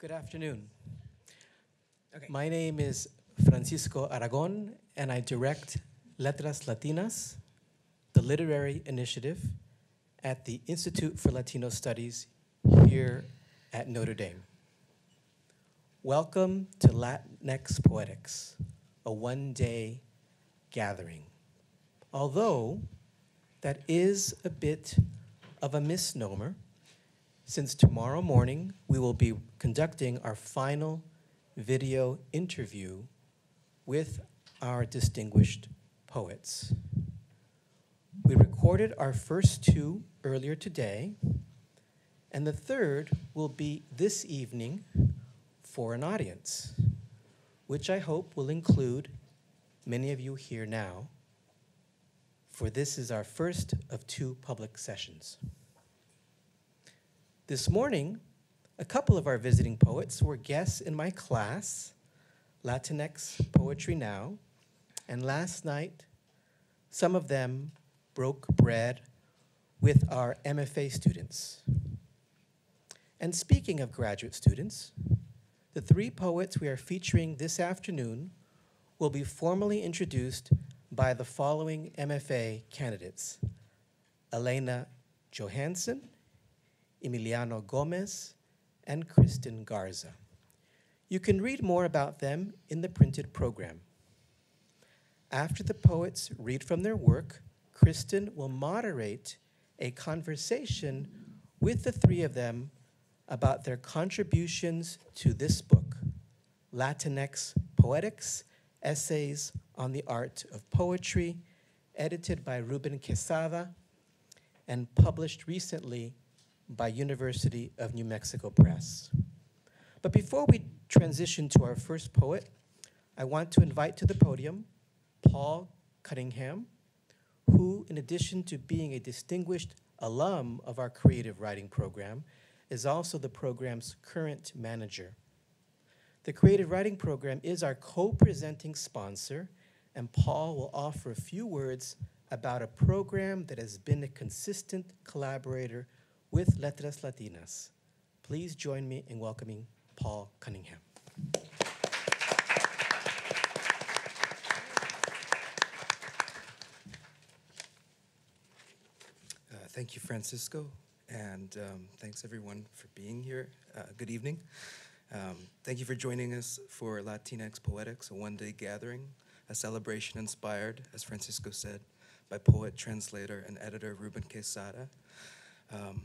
Good afternoon. Okay. My name is Francisco Aragon, and I direct Letras Latinas, the literary initiative at the Institute for Latino Studies here at Notre Dame. Welcome to Latinx Poetics, a one day gathering. Although that is a bit of a misnomer, since tomorrow morning we will be conducting our final video interview with our distinguished poets. We recorded our first two earlier today, and the third will be this evening for an audience, which I hope will include many of you here now, for this is our first of two public sessions. This morning, a couple of our visiting poets were guests in my class, Latinx Poetry Now, and last night, some of them broke bread with our MFA students. And speaking of graduate students, the three poets we are featuring this afternoon will be formally introduced by the following MFA candidates Elena Johansson, Emiliano Gomez, and Kristen Garza. You can read more about them in the printed program. After the poets read from their work, Kristen will moderate a conversation with the three of them about their contributions to this book, Latinx Poetics Essays on the Art of Poetry, edited by Ruben Quesada and published recently by University of New Mexico Press. But before we transition to our first poet, I want to invite to the podium Paul Cunningham, who, in addition to being a distinguished alum of our creative writing program, is also the program's current manager. The creative writing program is our co-presenting sponsor, and Paul will offer a few words about a program that has been a consistent collaborator with Letras Latinas. Please join me in welcoming Paul Cunningham. Uh, thank you, Francisco, and um, thanks everyone for being here. Uh, good evening. Um, thank you for joining us for Latinx Poetics, a one day gathering, a celebration inspired, as Francisco said, by poet, translator, and editor Ruben Quesada. Um,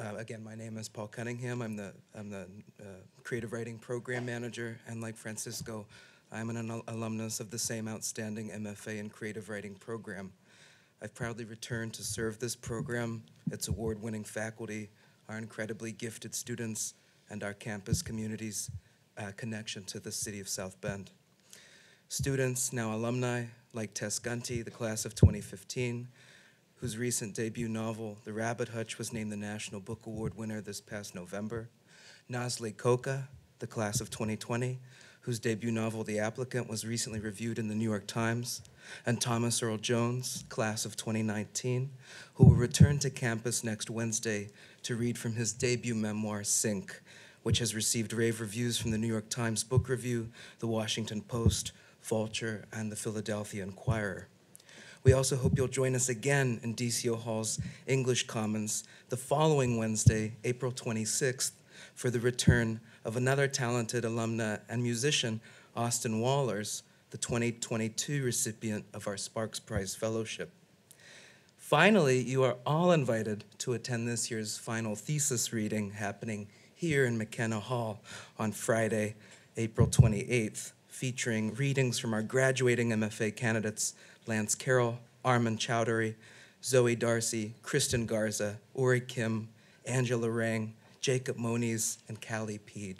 uh, again, my name is Paul Cunningham. I'm the, I'm the uh, creative writing program manager, and like Francisco, I'm an al- alumnus of the same outstanding MFA in creative writing program. I've proudly returned to serve this program, its award winning faculty, our incredibly gifted students, and our campus community's uh, connection to the city of South Bend. Students, now alumni, like Tess Gunty, the class of 2015, whose recent debut novel, The Rabbit Hutch, was named the National Book Award winner this past November. Nasli Koka, the class of 2020, whose debut novel, The Applicant, was recently reviewed in the New York Times. And Thomas Earl Jones, class of 2019, who will return to campus next Wednesday to read from his debut memoir, Sink, which has received rave reviews from the New York Times Book Review, the Washington Post, Vulture, and the Philadelphia Inquirer. We also hope you'll join us again in Decio Hall's English Commons the following Wednesday, April 26th, for the return of another talented alumna and musician, Austin Wallers, the 2022 recipient of our Sparks Prize Fellowship. Finally, you are all invited to attend this year's final thesis reading happening here in McKenna Hall on Friday, April 28th, featuring readings from our graduating MFA candidates Lance Carroll, Armand Chowdhury, Zoe Darcy, Kristen Garza, Ori Kim, Angela Rang, Jacob Moniz, and Callie Peed.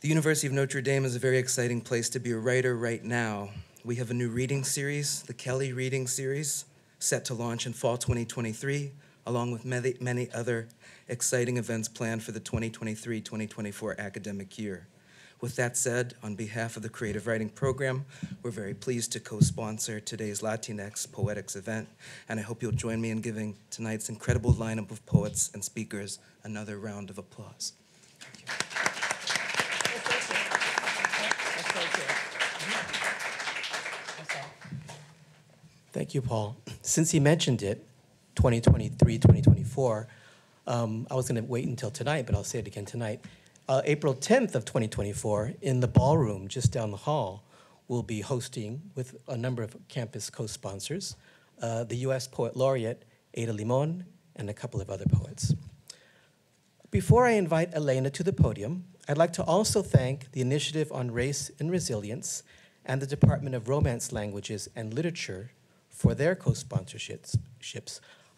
The University of Notre Dame is a very exciting place to be a writer right now. We have a new reading series, the Kelly Reading Series, set to launch in fall 2023, along with many, many other exciting events planned for the 2023 2024 academic year. With that said, on behalf of the Creative Writing Program, we're very pleased to co-sponsor today's Latinx Poetics event, and I hope you'll join me in giving tonight's incredible lineup of poets and speakers another round of applause. Thank you, Paul. Since he mentioned it, 2023, 2024, um, I was going to wait until tonight, but I'll say it again tonight. Uh, April 10th of 2024, in the ballroom just down the hall, we'll be hosting with a number of campus co-sponsors, uh, the U.S. Poet Laureate Ada Limon and a couple of other poets. Before I invite Elena to the podium, I'd like to also thank the Initiative on Race and Resilience and the Department of Romance Languages and Literature for their co-sponsorships.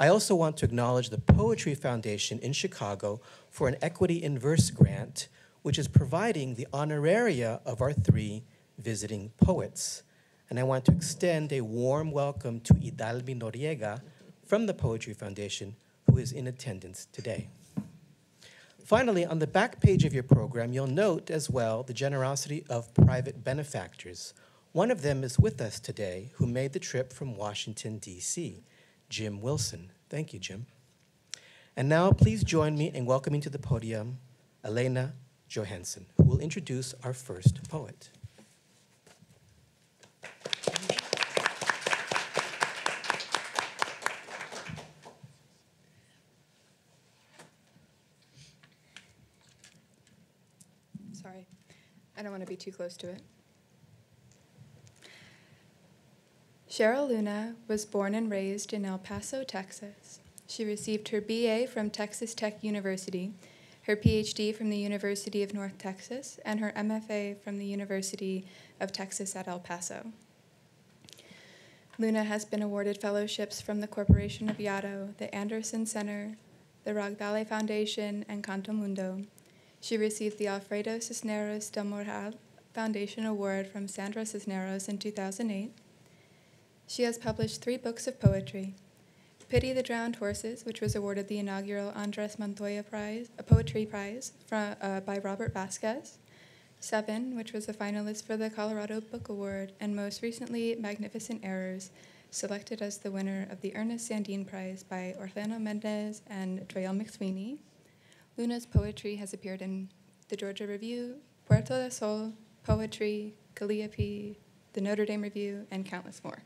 I also want to acknowledge the Poetry Foundation in Chicago for an Equity in Verse grant, which is providing the honoraria of our three visiting poets. And I want to extend a warm welcome to Idalmi Noriega from the Poetry Foundation, who is in attendance today. Finally, on the back page of your program, you'll note as well the generosity of private benefactors. One of them is with us today who made the trip from Washington, D.C., Jim Wilson. Thank you, Jim. And now, please join me in welcoming to the podium Elena Johansson, who will introduce our first poet. Sorry, I don't want to be too close to it. Sheryl Luna was born and raised in El Paso, Texas. She received her BA from Texas Tech University, her PhD from the University of North Texas, and her MFA from the University of Texas at El Paso. Luna has been awarded fellowships from the Corporation of Yaddo, the Anderson Center, the Ragdale Foundation, and Canto Mundo. She received the Alfredo Cisneros del Moral Foundation Award from Sandra Cisneros in 2008. She has published three books of poetry Pity the Drowned Horses, which was awarded the inaugural Andres Montoya Prize, a Poetry Prize from, uh, by Robert Vasquez. Seven, which was a finalist for the Colorado Book Award, and most recently, Magnificent Errors, selected as the winner of the Ernest Sandeen Prize by Orlando Menes and Trail McSweeney. Luna's poetry has appeared in the Georgia Review, Puerto del Sol, Poetry, Calliope, the Notre Dame Review, and countless more.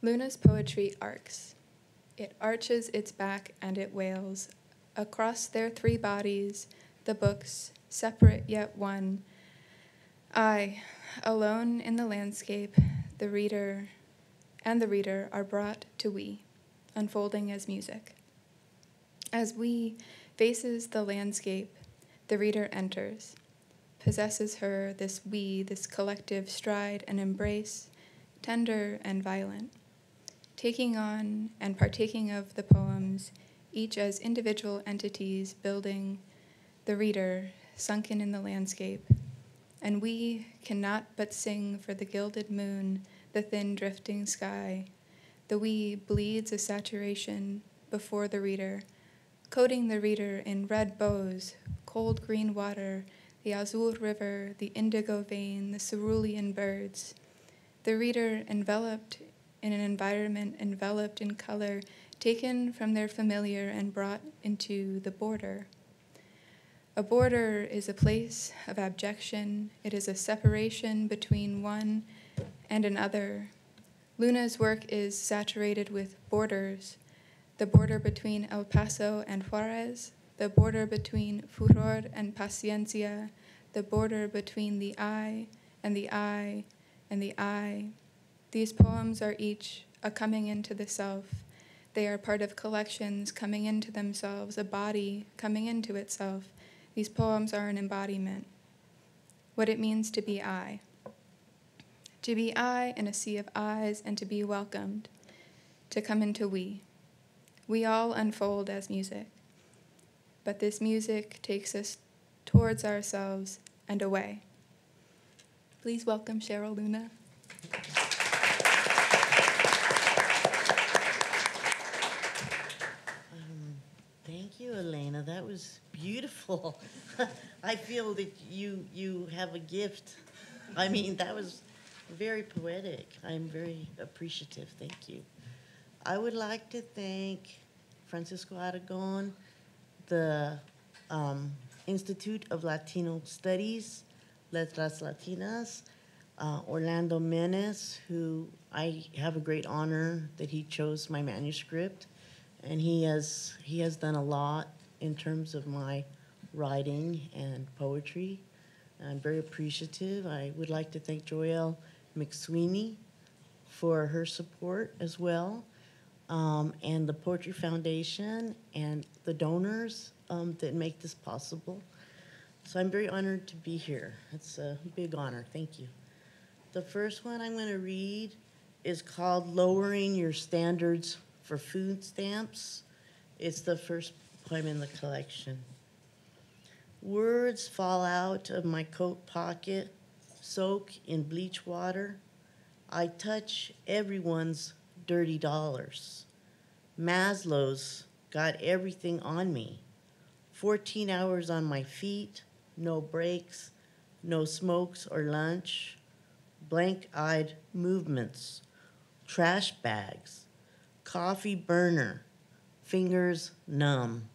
Luna's poetry arcs. It arches its back and it wails. Across their three bodies, the books, separate yet one. I, alone in the landscape, the reader, and the reader are brought to we, unfolding as music. As we faces the landscape, the reader enters, possesses her, this we, this collective stride and embrace, tender and violent, taking on and partaking of the poems, each as individual entities building the reader sunken in the landscape. And we cannot but sing for the gilded moon, the thin drifting sky. The we bleeds a saturation before the reader coating the reader in red bows, cold green water, the azure river, the indigo vein, the cerulean birds. The reader enveloped in an environment enveloped in color, taken from their familiar and brought into the border. A border is a place of abjection, it is a separation between one and another. Luna's work is saturated with borders the border between El Paso and Juarez, the border between Furor and Paciencia, the border between the I and the I and the I. These poems are each a coming into the self. They are part of collections coming into themselves, a body coming into itself. These poems are an embodiment. What it means to be I. To be I in a sea of eyes and to be welcomed. To come into we. We all unfold as music, but this music takes us towards ourselves and away. Please welcome Sheryl Luna. Um, Thank you, Elena. That was beautiful. I feel that you you have a gift. I mean, that was very poetic. I'm very appreciative. Thank you. I would like to thank Francisco Aragon, the um, Institute of Latino Studies, Letras Latinas, uh, Orlando Menes, who I have a great honor that he chose my manuscript, and he has he has done a lot in terms of my writing and poetry. I'm very appreciative. I would like to thank Joyelle McSweeney for her support as well, um, and the Poetry Foundation and the donors um, that make this possible. So I'm very honored to be here. It's a big honor. Thank you. The first one I'm going to read is called Lowering Your Standards for Food Stamps. It's the first poem in the collection. Words fall out of my coat pocket, soak in bleach water. I touch everyone's dirty dollars. Maslow's got everything on me. 14 hours on my feet, no breaks, no smokes or lunch, blank eyed movements, trash bags, coffee burner, fingers numb.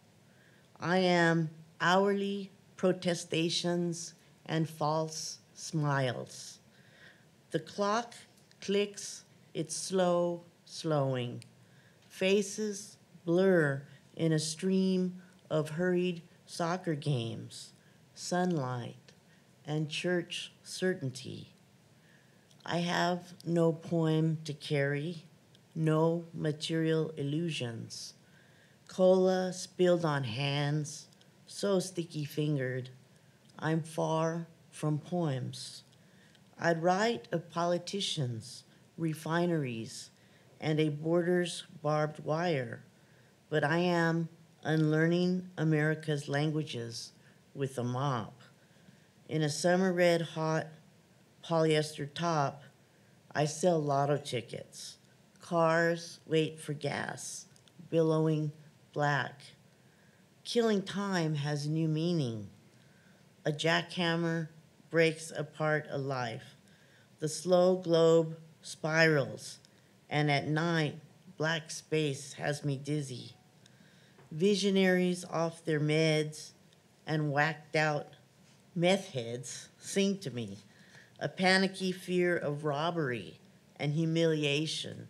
I am hourly protestations and false smiles. The clock clicks its slow slowing. Faces blur in a stream of hurried soccer games, sunlight, and church certainty. I have no poem to carry, no material illusions. Cola spilled on hands, so sticky fingered. I'm far from poems. I'd write of politicians, refineries, and a border's barbed wire, but I am unlearning America's languages with a mop. In a summer red hot polyester top, I sell lotto tickets. Cars wait for gas, billowing black. Killing time has new meaning. A jackhammer breaks apart a life. The slow globe spirals, and at night, black space has me dizzy. Visionaries off their meds and whacked out meth heads sing to me. A panicky fear of robbery and humiliation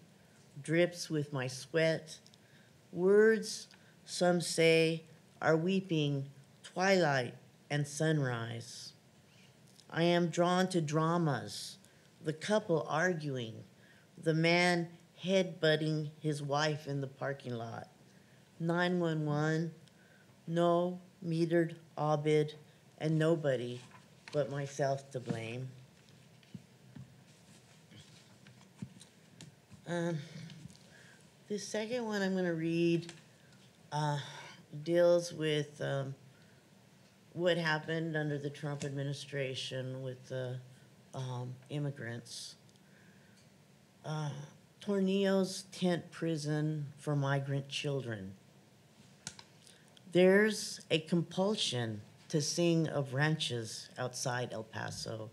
drips with my sweat. Words, some say, are weeping twilight and sunrise. I am drawn to dramas, the couple arguing, the man headbutting his wife in the parking lot. 911, no metered obid, and nobody but myself to blame. Um, the second one I'm going to read uh, deals with um, what happened under the Trump administration with the um, immigrants. Uh, Tornillo's tent prison for migrant children. There's a compulsion to sing of ranches outside El Paso,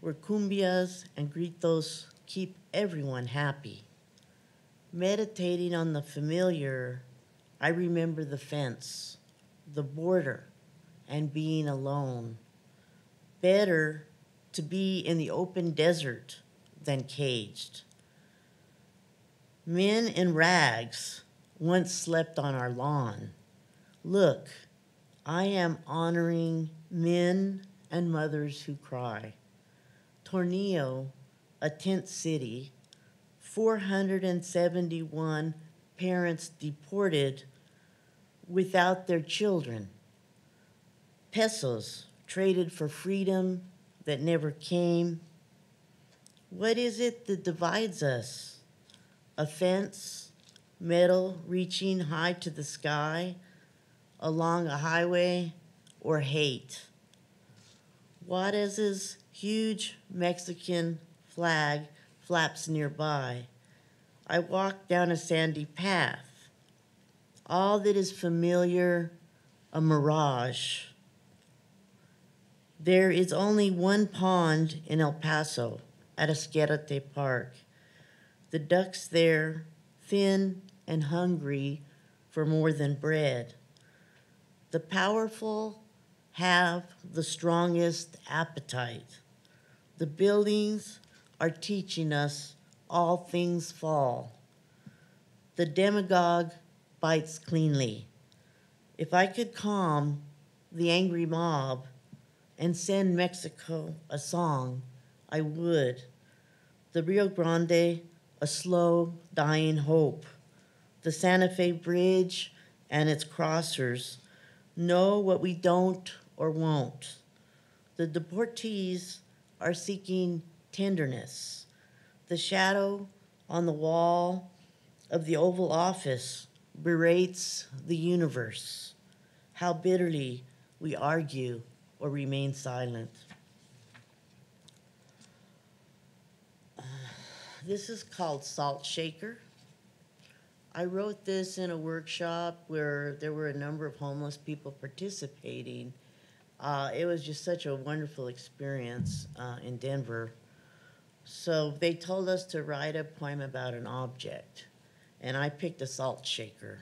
where cumbias and gritos keep everyone happy. Meditating on the familiar, I remember the fence, the border, and being alone. Better to be in the open desert than caged. Men in rags once slept on our lawn. Look, I am honoring men and mothers who cry. Tornillo, a tent city, 471 parents deported without their children. Pesos traded for freedom that never came. What is it that divides us? A fence, metal reaching high to the sky, along a highway, or hate? Juarez's huge Mexican flag flaps nearby. I walk down a sandy path. All that is familiar, a mirage. There is only one pond in El Paso at Ascarate Park. The ducks there, thin and hungry for more than bread. The powerful have the strongest appetite. The buildings are teaching us all things fall. The demagogue bites cleanly. If I could calm the angry mob and send Mexico a song, I would. The Rio Grande, a slow, dying hope. The Santa Fe Bridge and its crossers know what we don't or won't. The deportees are seeking tenderness. The shadow on the wall of the Oval Office berates the universe. How bitterly we argue or remain silent. This is called Salt Shaker. I wrote this in a workshop where there were a number of homeless people participating. Uh, it was just such a wonderful experience uh, in Denver. So they told us to write a poem about an object, and I picked a salt shaker.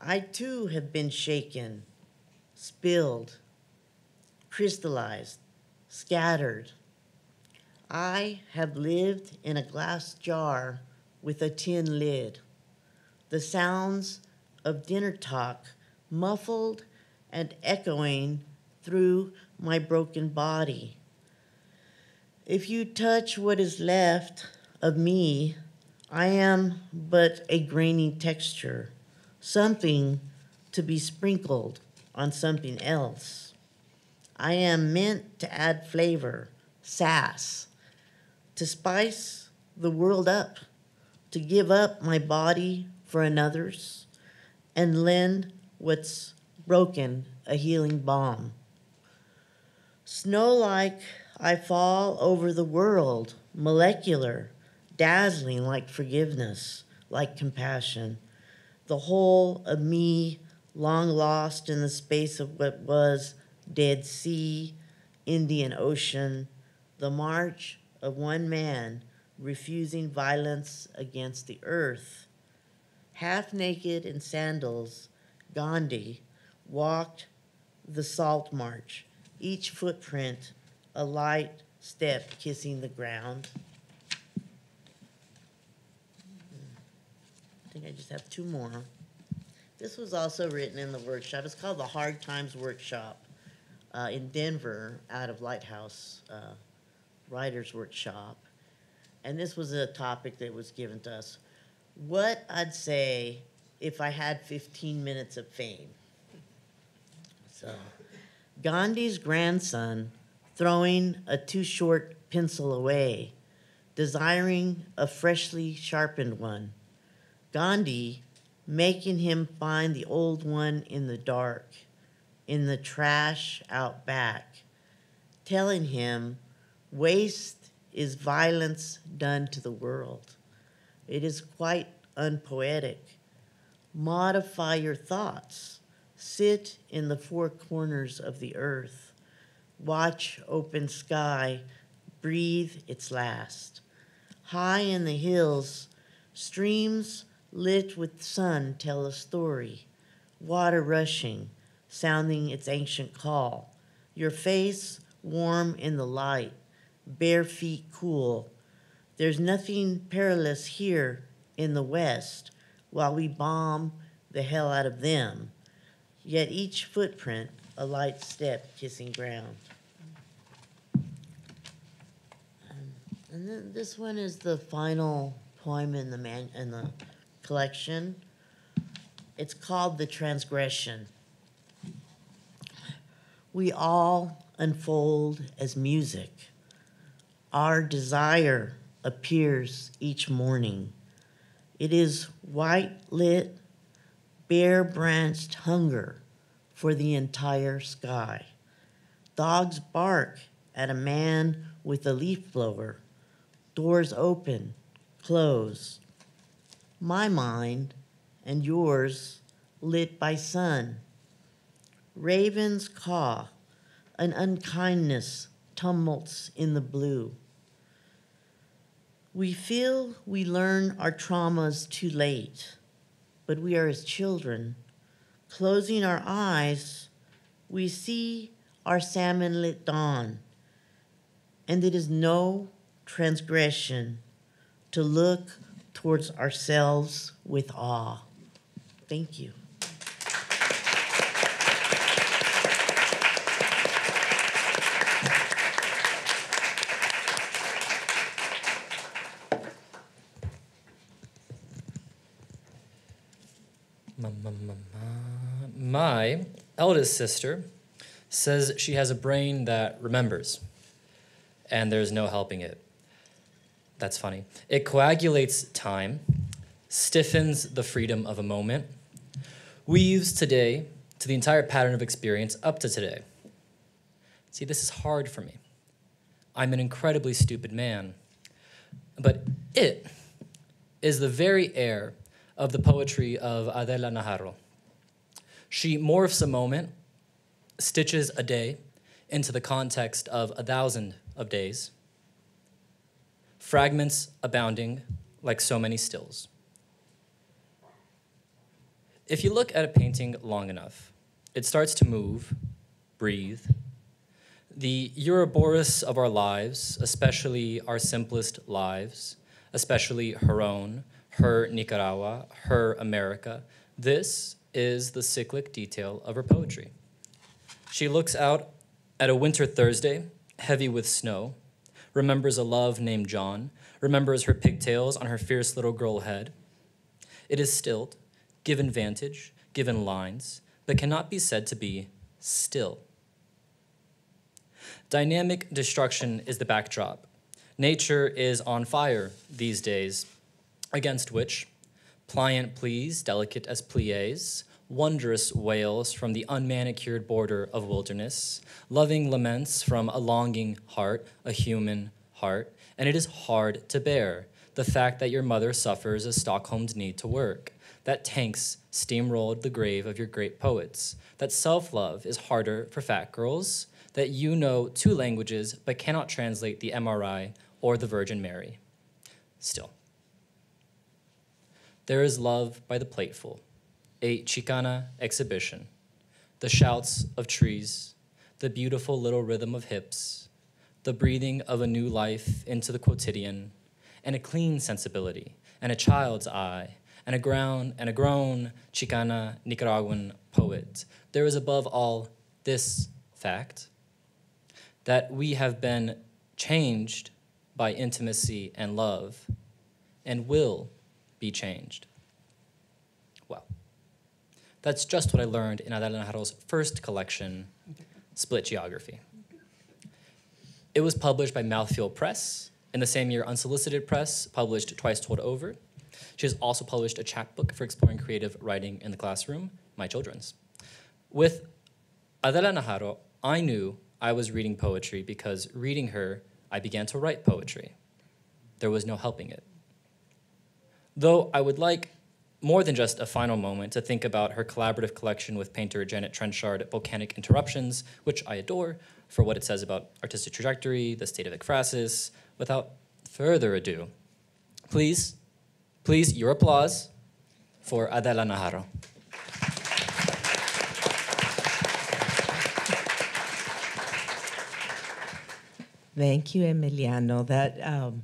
I too have been shaken, spilled, crystallized, scattered. I have lived in a glass jar with a tin lid. The sounds of dinner talk muffled and echoing through my broken body. If you touch what is left of me, I am but a grainy texture, something to be sprinkled on something else. I am meant to add flavor, sass, to spice the world up to give up my body for another's and lend what's broken a healing balm. Snow like I fall over the world, molecular, dazzling like forgiveness, like compassion. The whole of me, long lost in the space of what was Dead Sea, Indian Ocean, the march of one man refusing violence against the earth. Half naked in sandals, Gandhi walked the salt march, each footprint a light step kissing the ground. Think I just have two more. This was also written in the workshop. It's called the Hard Times Workshop uh, in Denver out of Lighthouse uh, Writers Workshop and this was a topic that was given to us. What I'd say if I had 15 minutes of fame. So, Gandhi's grandson throwing a too short pencil away, desiring a freshly sharpened one. Gandhi making him find the old one in the dark, in the trash out back, telling him waste is violence done to the world. It is quite unpoetic. Modify your thoughts. Sit in the four corners of the earth. Watch open sky breathe its last. High in the hills, streams lit with sun tell a story. Water rushing, sounding its ancient call. Your face warm in the light bare feet cool. There's nothing perilous here in the West while we bomb the hell out of them. Yet each footprint a light step kissing ground. Um, and then this one is the final poem in the man in the collection. It's called The Transgression. We all unfold as music our desire appears each morning. It is white lit, bare branched hunger for the entire sky. Dogs bark at a man with a leaf blower. Doors open, close. My mind and yours lit by sun. Ravens caw, an unkindness tumults in the blue. We feel we learn our traumas too late, but we are as children, closing our eyes we see our salmon lit dawn, and it is no transgression to look towards ourselves with awe. Thank you. My eldest sister says she has a brain that remembers, and there's no helping it. That's funny. It coagulates time, stiffens the freedom of a moment, weaves today to the entire pattern of experience up to today. See, this is hard for me. I'm an incredibly stupid man. But it is the very air of the poetry of Adela Najarro. She morphs a moment, stitches a day into the context of a thousand of days, fragments abounding like so many stills. If you look at a painting long enough, it starts to move, breathe. The Ouroboros of our lives, especially our simplest lives, especially her own, her Nicaragua, her America, this is the cyclic detail of her poetry. She looks out at a winter Thursday, heavy with snow, remembers a love named John, remembers her pigtails on her fierce little girl head. It is stilled, given vantage, given lines, but cannot be said to be still. Dynamic destruction is the backdrop. Nature is on fire these days, against which pliant pleas, delicate as plies, wondrous wails from the unmanicured border of wilderness, loving laments from a longing heart, a human heart, and it is hard to bear the fact that your mother suffers a Stockholm's need to work, that tanks steamrolled the grave of your great poets, that self love is harder for fat girls, that you know two languages but cannot translate the MRI or the Virgin Mary. Still, there is love by the plateful, a Chicana exhibition, the shouts of trees, the beautiful little rhythm of hips, the breathing of a new life into the quotidian, and a clean sensibility, and a child's eye, and a ground and a grown Chicana Nicaraguan poet. There is above all this fact that we have been changed by intimacy and love and will be changed. That's just what I learned in Adela Najarro's first collection, Split Geography. It was published by Mouthfeel Press. In the same year, Unsolicited Press published Twice Told Over. She has also published a chapbook for exploring creative writing in the classroom, My Children's. With Adela Najarro, I knew I was reading poetry because reading her, I began to write poetry. There was no helping it. Though I would like more than just a final moment to think about her collaborative collection with painter Janet Trenchard, at Volcanic Interruptions, which I adore for what it says about artistic trajectory, the state of ekphrasis. Without further ado, please, please, your applause for Adela Najarro. Thank you, Emiliano. That um,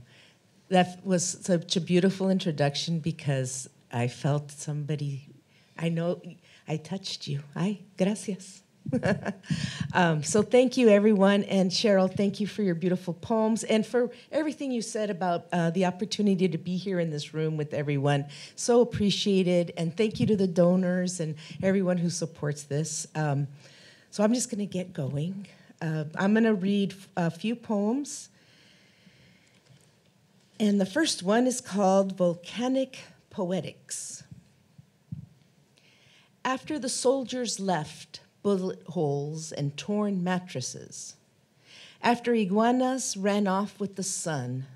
that was such a beautiful introduction because I felt somebody. I know I touched you. Ay, gracias. um, so thank you, everyone, and Sheryl. Thank you for your beautiful poems and for everything you said about uh, the opportunity to be here in this room with everyone. So appreciated, and thank you to the donors and everyone who supports this. Um, so I'm just going to get going. Uh, I'm going to read a few poems. And the first one is called Volcanic Poetics. After the soldiers left bullet holes and torn mattresses, after iguanas ran off with the sun,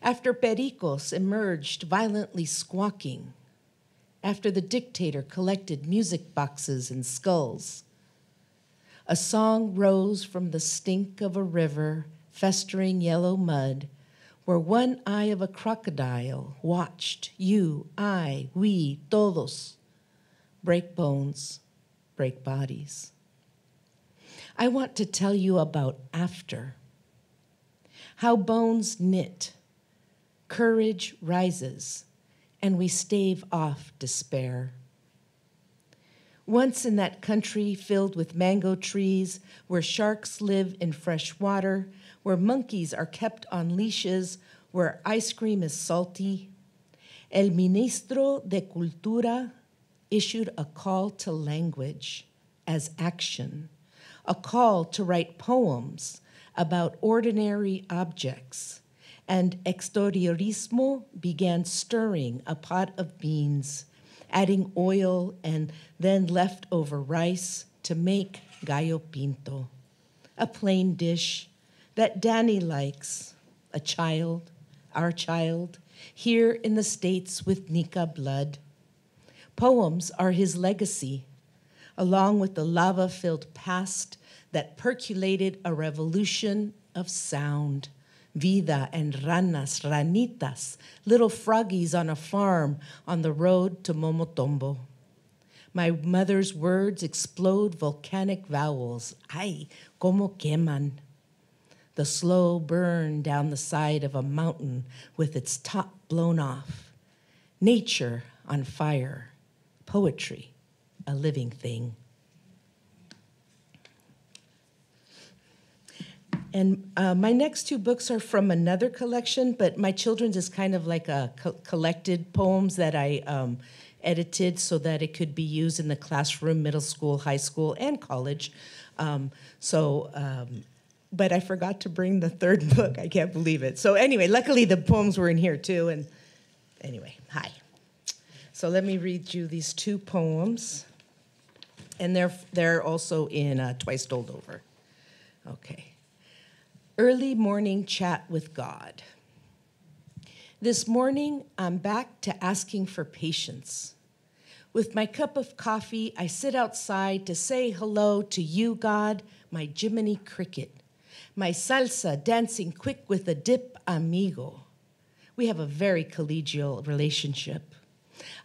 after pericos emerged violently squawking, after the dictator collected music boxes and skulls, a song rose from the stink of a river, festering yellow mud, where one eye of a crocodile watched you, I, we, todos break bones, break bodies. I want to tell you about after. How bones knit, courage rises, and we stave off despair. Once in that country filled with mango trees, where sharks live in fresh water, where monkeys are kept on leashes, where ice cream is salty, El Ministro de Cultura issued a call to language as action, a call to write poems about ordinary objects, and exteriorismo began stirring a pot of beans, adding oil and then leftover rice to make gallo pinto, a plain dish that Danny likes, a child, our child, here in the States with Nica blood. Poems are his legacy, along with the lava filled past that percolated a revolution of sound. Vida and ranas, ranitas, little froggies on a farm on the road to Momotombo. My mother's words explode volcanic vowels. Ay, como queman. The slow burn down the side of a mountain with its top blown off. Nature on fire. Poetry, a living thing. And uh, my next two books are from another collection, but my children's is kind of like a co- collected poems that I um, edited so that it could be used in the classroom, middle school, high school, and college. Um, so, um, but I forgot to bring the third book. I can't believe it. So anyway, luckily the poems were in here too. And anyway, hi. So let me read you these two poems, and they're they're also in uh, Twice Told Over. Okay. Early morning chat with God. This morning, I'm back to asking for patience. With my cup of coffee, I sit outside to say hello to you, God, my Jiminy Cricket, my salsa dancing quick with a dip amigo. We have a very collegial relationship.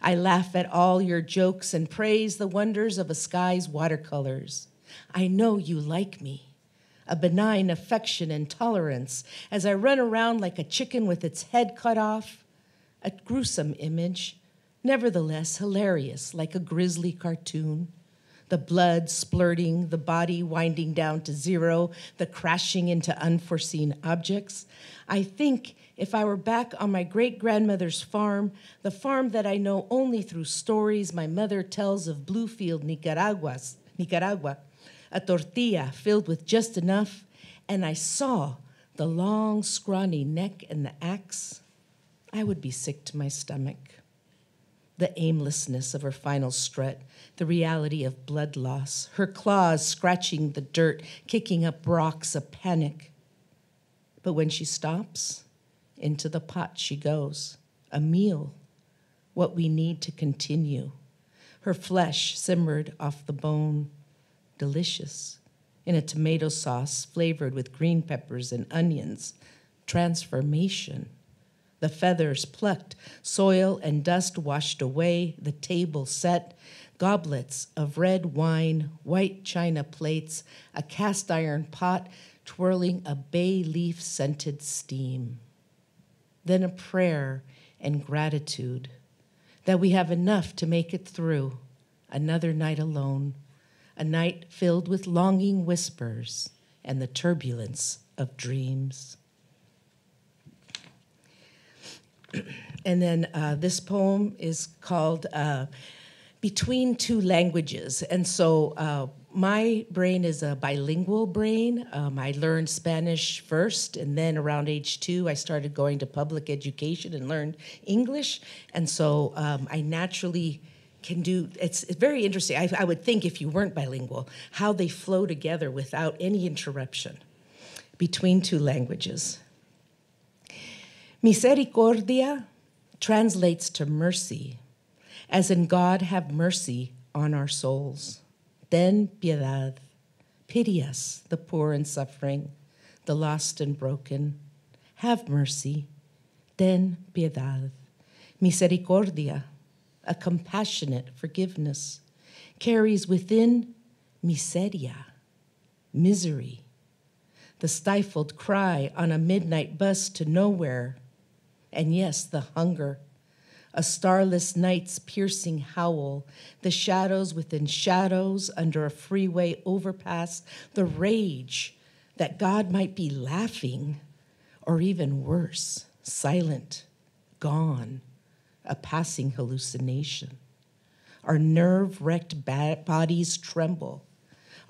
I laugh at all your jokes and praise the wonders of a sky's watercolors. I know you like me a benign affection and tolerance as I run around like a chicken with its head cut off. A gruesome image, nevertheless hilarious, like a grisly cartoon. The blood splurting, the body winding down to zero, the crashing into unforeseen objects. I think if I were back on my great grandmother's farm, the farm that I know only through stories my mother tells of Bluefield, Nicaragua's, Nicaragua, a tortilla filled with just enough, and I saw the long, scrawny neck and the axe, I would be sick to my stomach. The aimlessness of her final strut, the reality of blood loss, her claws scratching the dirt, kicking up rocks, a panic. But when she stops, into the pot she goes, a meal, what we need to continue. Her flesh simmered off the bone, delicious, in a tomato sauce flavored with green peppers and onions. Transformation. The feathers plucked, soil and dust washed away, the table set, goblets of red wine, white china plates, a cast iron pot twirling a bay leaf scented steam. Then a prayer and gratitude that we have enough to make it through another night alone a night filled with longing whispers and the turbulence of dreams. and then uh, this poem is called uh, Between Two Languages. And so uh, my brain is a bilingual brain. Um, I learned Spanish first, and then around age two, I started going to public education and learned English. And so um, I naturally can do it's, very interesting I, I, would think if you weren't bilingual how they flow together without any interruption between two languages misericordia translates to mercy as in god have mercy on our souls. Ten piedad pity us the poor and suffering the lost and broken. Have mercy. Ten piedad misericordia a compassionate forgiveness, carries within miseria, misery, the stifled cry on a midnight bus to nowhere, and yes, the hunger, a starless night's piercing howl, the shadows within shadows under a freeway overpass, the rage that God might be laughing, or even worse, silent, gone, a passing hallucination. Our nerve wrecked bodies tremble.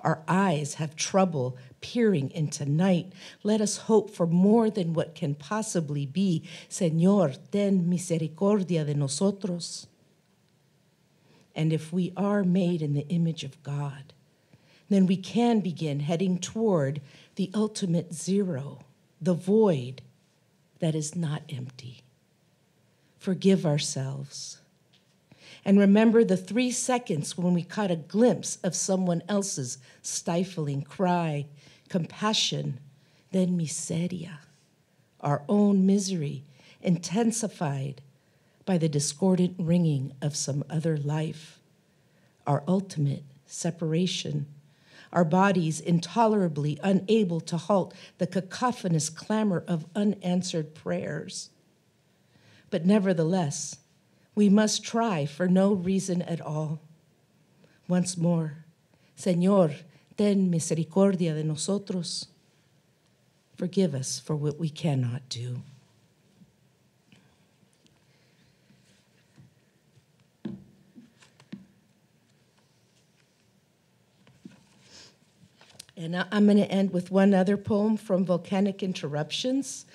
Our eyes have trouble peering into night. Let us hope for more than what can possibly be. Señor, ten misericordia de nosotros. And if we are made in the image of God, then we can begin heading toward the ultimate zero, the void that is not empty. Forgive ourselves and remember the three seconds when we caught a glimpse of someone else's stifling cry, compassion, then miseria, our own misery, intensified by the discordant ringing of some other life, our ultimate separation, our bodies intolerably unable to halt the cacophonous clamor of unanswered prayers. But nevertheless, we must try for no reason at all. Once more, Señor, ten misericordia de nosotros. Forgive us for what we cannot do. And I'm going to end with one other poem from Volcanic Interruptions.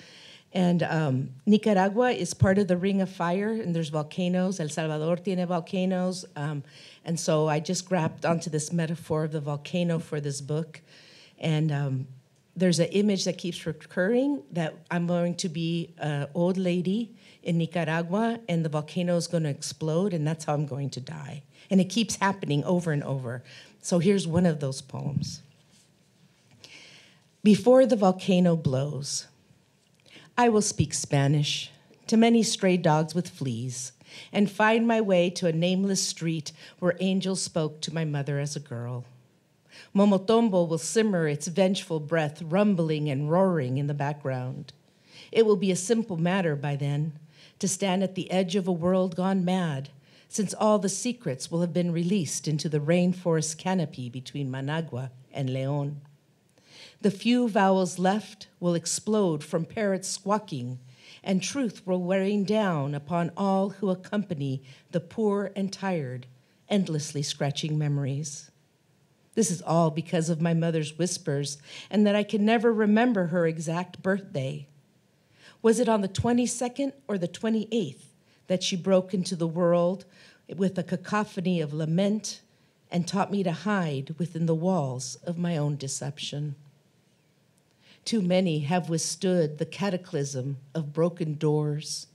And um, Nicaragua is part of the Ring of Fire, and there's volcanoes. El Salvador tiene volcanoes. Um, and so I just grabbed onto this metaphor of the volcano for this book. And um, there's an image that keeps recurring that I'm going to be an old lady in Nicaragua, and the volcano is going to explode, and that's how I'm going to die. And it keeps happening over and over. So here's one of those poems Before the volcano blows, I will speak Spanish to many stray dogs with fleas and find my way to a nameless street where angels spoke to my mother as a girl. Momotombo will simmer its vengeful breath, rumbling and roaring in the background. It will be a simple matter by then to stand at the edge of a world gone mad, since all the secrets will have been released into the rainforest canopy between Managua and Leon. The few vowels left will explode from parrots squawking, and truth were wearing down upon all who accompany the poor and tired, endlessly scratching memories. This is all because of my mother's whispers, and that I can never remember her exact birthday. Was it on the 22nd or the 28th that she broke into the world with a cacophony of lament and taught me to hide within the walls of my own deception? Too many have withstood the cataclysm of broken doors,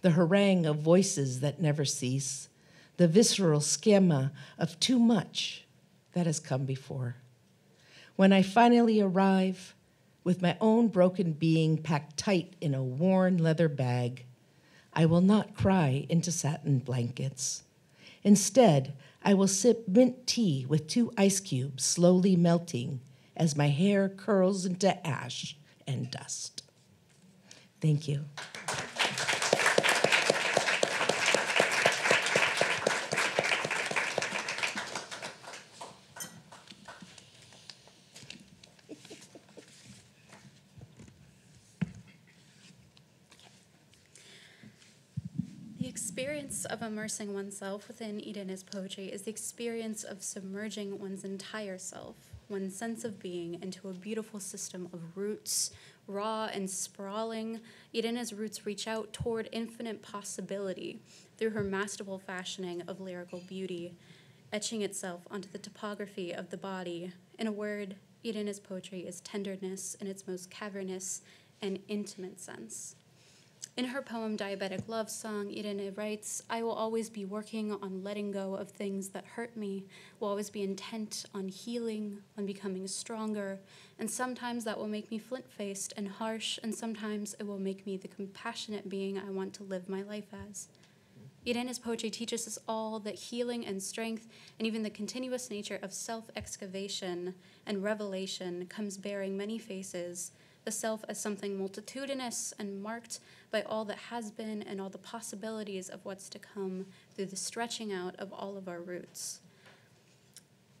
the harangue of voices that never cease, the visceral schema of too much that has come before. When I finally arrive, with my own broken being packed tight in a worn leather bag, I will not cry into satin blankets. Instead, I will sip mint tea with two ice cubes slowly melting as my hair curls into ash and dust. Thank you. The experience of immersing oneself within Irene's poetry is the experience of submerging one's entire self one sense of being into a beautiful system of roots, raw and sprawling. Irene's roots reach out toward infinite possibility through her masterful fashioning of lyrical beauty, etching itself onto the topography of the body. In a word, Irene's poetry is tenderness in its most cavernous and intimate sense. In her poem Diabetic Love Song, Irene writes, I will always be working on letting go of things that hurt me, will always be intent on healing, on becoming stronger, and sometimes that will make me flint faced and harsh, and sometimes it will make me the compassionate being I want to live my life as. Irene's poetry teaches us all that healing and strength, and even the continuous nature of self excavation and revelation, comes bearing many faces the self as something multitudinous and marked by all that has been and all the possibilities of what's to come through the stretching out of all of our roots.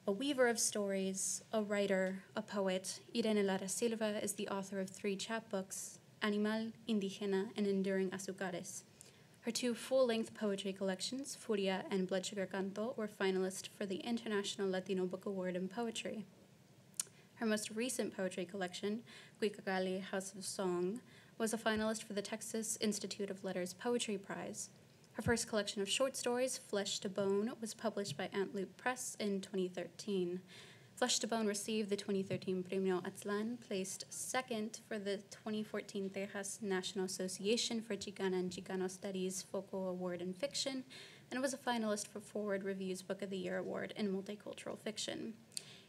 A weaver of stories, a writer, a poet, Irene Lara Silva is the author of three chapbooks Animal, Indigena, and Enduring Azucares. Her two full length poetry collections, Furia and Blood Sugar Canto, were finalists for the International Latino Book Award in Poetry. Her most recent poetry collection, Cuicacalli House of Song, was a finalist for the Texas Institute of Letters Poetry Prize. Her first collection of short stories, Flesh to Bone, was published by Aunt Lute Press in 2013. Flesh to Bone received the 2013 Premio Aztlán, placed second for the 2014 Texas National Association for Chicana and Chicano Studies Foco Award in Fiction, and was a finalist for Foreword Review's Book of the Year Award in Multicultural Fiction.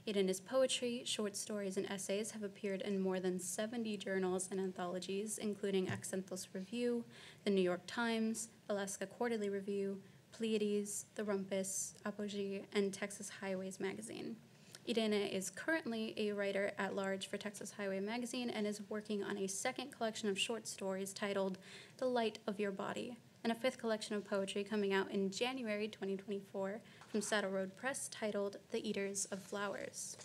Irene's poetry, short stories, and essays have appeared in more than 70 journals and anthologies, including Acentos Review, the New York Times, Alaska Quarterly Review, Pleiades, The Rumpus, Apogee, and Texas Highways Magazine. Irene is currently a writer at large for Texas Highway Magazine and is working on a second collection of short stories titled The Light of Your Body, and a fifth collection of poetry coming out in January 2024 from Saddle Road Press titled The Eaters of Flowers.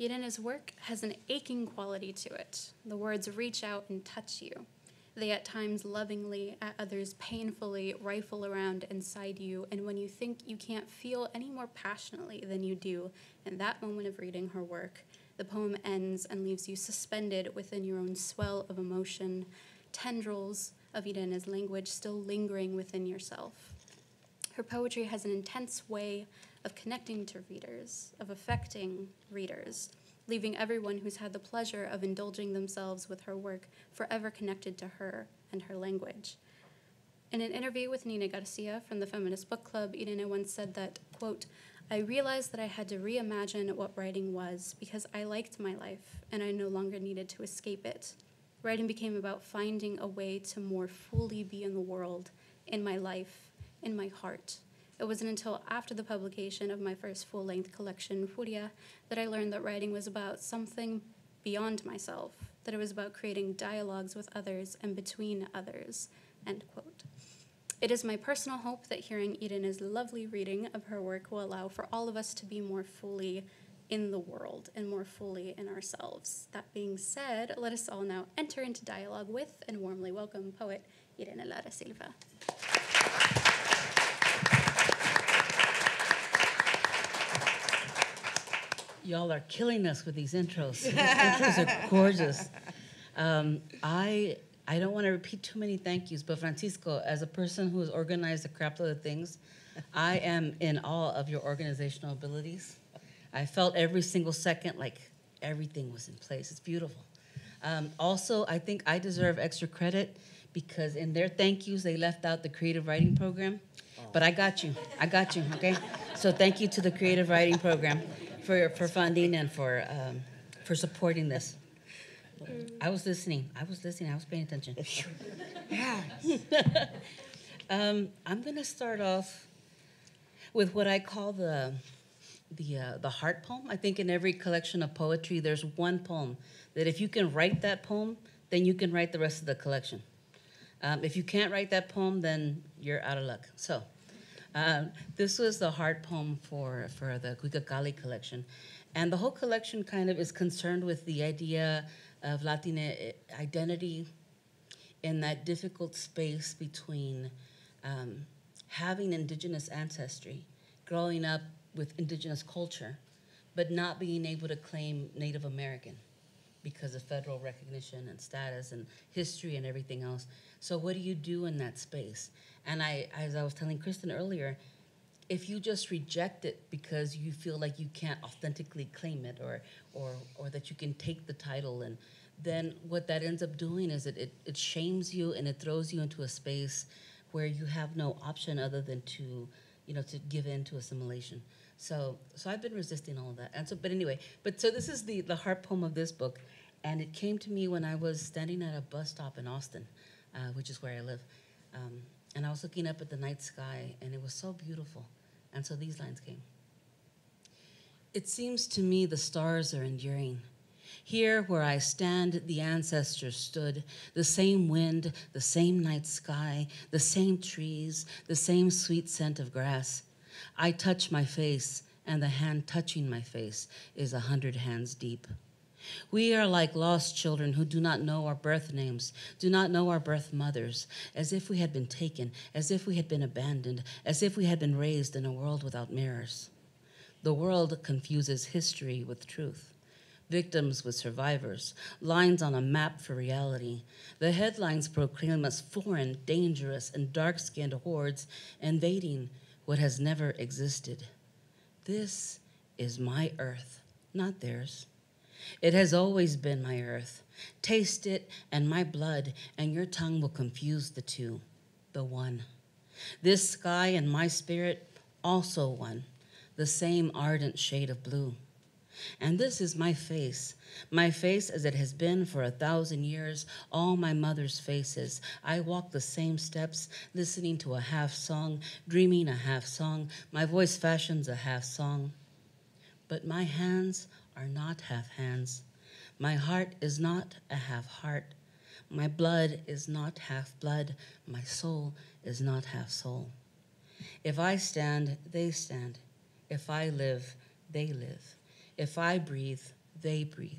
Irene's work has an aching quality to it. The words reach out and touch you. They at times lovingly, at others painfully rifle around inside you, and when you think you can't feel any more passionately than you do in that moment of reading her work, the poem ends and leaves you suspended within your own swell of emotion, tendrils of Irene's language still lingering within yourself. Her poetry has an intense way of connecting to readers, of affecting readers, leaving everyone who's had the pleasure of indulging themselves with her work forever connected to her and her language. In an interview with Nina Garcia from the Feminist Book Club, Irene once said that, quote, I realized that I had to reimagine what writing was because I liked my life and I no longer needed to escape it. Writing became about finding a way to more fully be in the world, in my life, in my heart. It wasn't until after the publication of my first full length collection, Furia, that I learned that writing was about something beyond myself, that it was about creating dialogues with others and between others. End quote. It is my personal hope that hearing Irene's lovely reading of her work will allow for all of us to be more fully in the world and more fully in ourselves. That being said, let us all now enter into dialogue with and warmly welcome poet Irene Lara Silva. Y'all are killing us with these intros. These intros are gorgeous. Um, I I don't want to repeat too many thank yous, but Francisco, as a person who has organized a crap load of things, I am in awe of your organizational abilities. I felt every single second like everything was in place. It's beautiful. Um, also, I think I deserve extra credit because in their thank yous, they left out the creative writing program. But I got you. I got you, okay? So thank you to the creative writing program for, for funding and for, um, for supporting this. I was listening. I was listening. I was paying attention. Yeah. um, I'm going to start off with what I call the the uh, the heart poem. I think in every collection of poetry, there's one poem that if you can write that poem, then you can write the rest of the collection. Um, if you can't write that poem, then you're out of luck. So, um, this was the heart poem for for the Cuicacalli collection, and the whole collection kind of is concerned with the idea of Latina identity in that difficult space between um, having indigenous ancestry, growing up with indigenous culture, but not being able to claim Native American because of federal recognition and status and history and everything else. So what do you do in that space? And I, as I was telling Kristen earlier, if you just reject it because you feel like you can't authentically claim it or or or that you can take the title and then what that ends up doing is it, it, it shames you and it throws you into a space where you have no option other than to you know to give in to assimilation so so i've been resisting all of that and so but anyway but so this is the the heart poem of this book and it came to me when i was standing at a bus stop in austin uh, which is where i live um, and I was looking up at the night sky, and it was so beautiful. And so these lines came. It seems to me the stars are enduring. Here where I stand, the ancestors stood, the same wind, the same night sky, the same trees, the same sweet scent of grass. I touch my face, and the hand touching my face is a hundred hands deep. We are like lost children who do not know our birth names, do not know our birth mothers, as if we had been taken, as if we had been abandoned, as if we had been raised in a world without mirrors. The world confuses history with truth, victims with survivors, lines on a map for reality. The headlines proclaim us foreign, dangerous, and dark skinned hordes invading what has never existed. This is my earth, not theirs. It has always been my earth. Taste it and my blood, and your tongue will confuse the two, the one. This sky and my spirit, also one, the same ardent shade of blue. And this is my face, my face as it has been for a thousand years, all my mother's faces. I walk the same steps, listening to a half song, dreaming a half song. My voice fashions a half song. But my hands are not half hands. My heart is not a half heart. My blood is not half blood. My soul is not half soul. If I stand, they stand. If I live, they live. If I breathe, they breathe.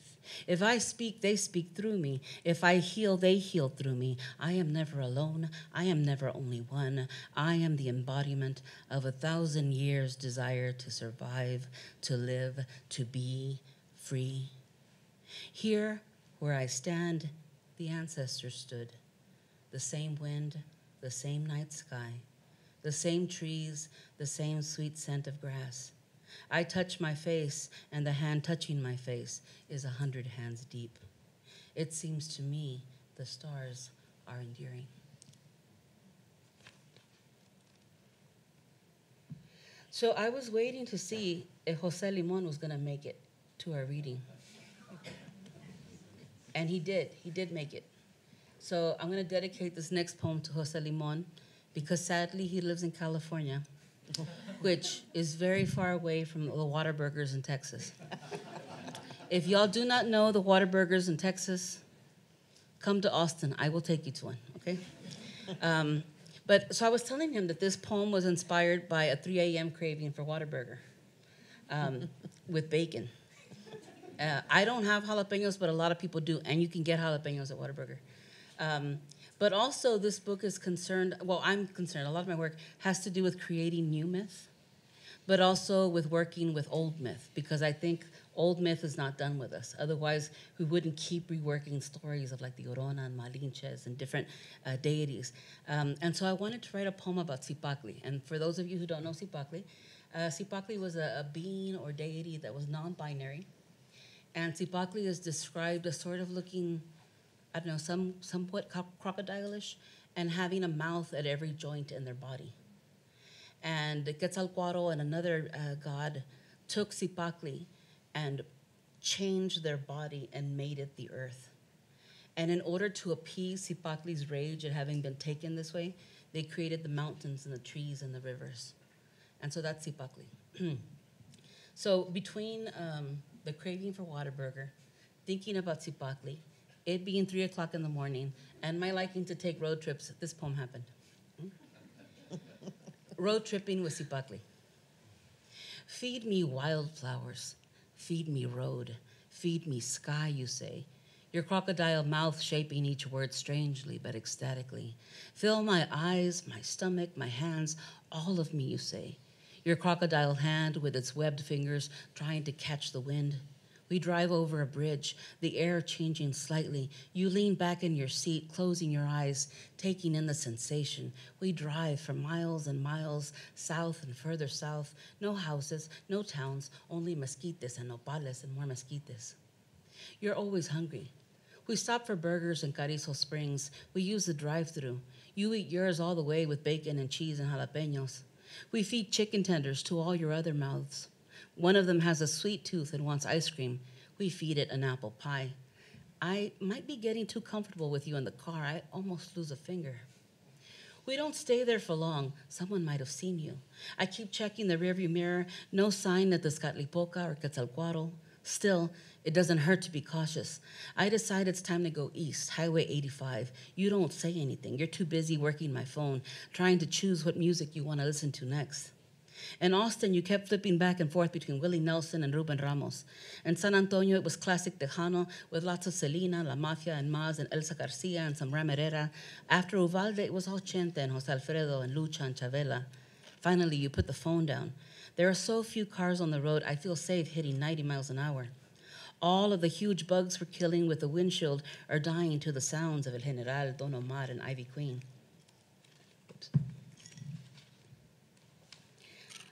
If I speak, they speak through me. If I heal, they heal through me. I am never alone. I am never only one. I am the embodiment of a thousand years' desire to survive, to live, to be free. Here, where I stand, the ancestors stood. The same wind, the same night sky, the same trees, the same sweet scent of grass. I touch my face, and the hand touching my face is a hundred hands deep. It seems to me the stars are enduring. So I was waiting to see if Jose Limon was going to make it to our reading. And he did. He did make it. So I'm going to dedicate this next poem to Jose Limon because sadly he lives in California, which is very far away from the Whataburgers in Texas. If y'all do not know the Whataburgers in Texas, come to Austin. I will take you to one, okay? Um, but so I was telling him that this poem was inspired by a 3 a.m. craving for Whataburger um, with bacon. Uh, I don't have jalapenos, but a lot of people do, and you can get jalapenos at Whataburger. Um, but also, this book is concerned, well, I'm concerned, a lot of my work has to do with creating new myth, but also with working with old myth, because I think old myth is not done with us. Otherwise, we wouldn't keep reworking stories of like the Llorona and Malinches and different uh, deities. Um, and so I wanted to write a poem about Cipactli. And for those of you who don't know Cipactli, uh, Cipactli was a, a being or deity that was non binary and Cipactli is described as sort of looking, I don't know, some somewhat crocodile-ish, and having a mouth at every joint in their body. And Quetzalcoatl and another uh, god took Cipactli and changed their body and made it the earth. And in order to appease Cipactli's rage at having been taken this way, they created the mountains and the trees and the rivers. And so that's Cipactli. so between um, the craving for Whataburger, thinking about Cipactli, it being three o'clock in the morning, and my liking to take road trips, this poem happened. Hmm? road tripping with Cipactli. Feed me wildflowers, feed me road, feed me sky, you say. Your crocodile mouth shaping each word strangely but ecstatically. Fill my eyes, my stomach, my hands, all of me, you say your crocodile hand with its webbed fingers trying to catch the wind. We drive over a bridge, the air changing slightly. You lean back in your seat, closing your eyes, taking in the sensation. We drive for miles and miles, south and further south. No houses, no towns, only mesquites and nopales and more mesquites. You're always hungry. We stop for burgers in Carrizo Springs. We use the drive through. You eat yours all the way with bacon and cheese and jalapenos. We feed chicken tenders to all your other mouths. One of them has a sweet tooth and wants ice cream. We feed it an apple pie. I might be getting too comfortable with you in the car. I almost lose a finger. We don't stay there for long. Someone might have seen you. I keep checking the rearview mirror. No sign of the Tezcatlipoca or Quetzalcoatl. Still, it doesn't hurt to be cautious. I decide it's time to go east, Highway 85. You don't say anything. You're too busy working my phone, trying to choose what music you want to listen to next. In Austin, you kept flipping back and forth between Willie Nelson and Ruben Ramos. In San Antonio, it was classic Tejano with lots of Selena, La Mafia, and Mazz, and Elsa Garcia, and some Ram Herrera. After Uvalde, it was all Chente and Jose Alfredo and Lucha and Chavela. Finally, you put the phone down. There are so few cars on the road, I feel safe hitting 90 miles an hour. All of the huge bugs we're killing with the windshield are dying to the sounds of El General, Don Omar, and Ivy Queen. Oops.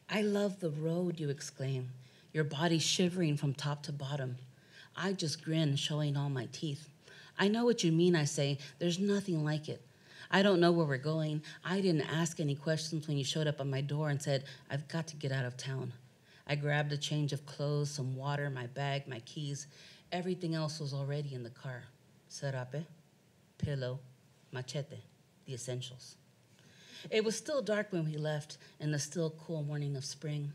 I love the road, you exclaim, your body shivering from top to bottom. I just grin, showing all my teeth. I know what you mean, I say. There's nothing like it. I don't know where we're going. I didn't ask any questions when you showed up at my door and said, I've got to get out of town. I grabbed a change of clothes, some water, my bag, my keys. Everything else was already in the car serape, eh? pillow, machete, the essentials. It was still dark when we left in the still cool morning of spring.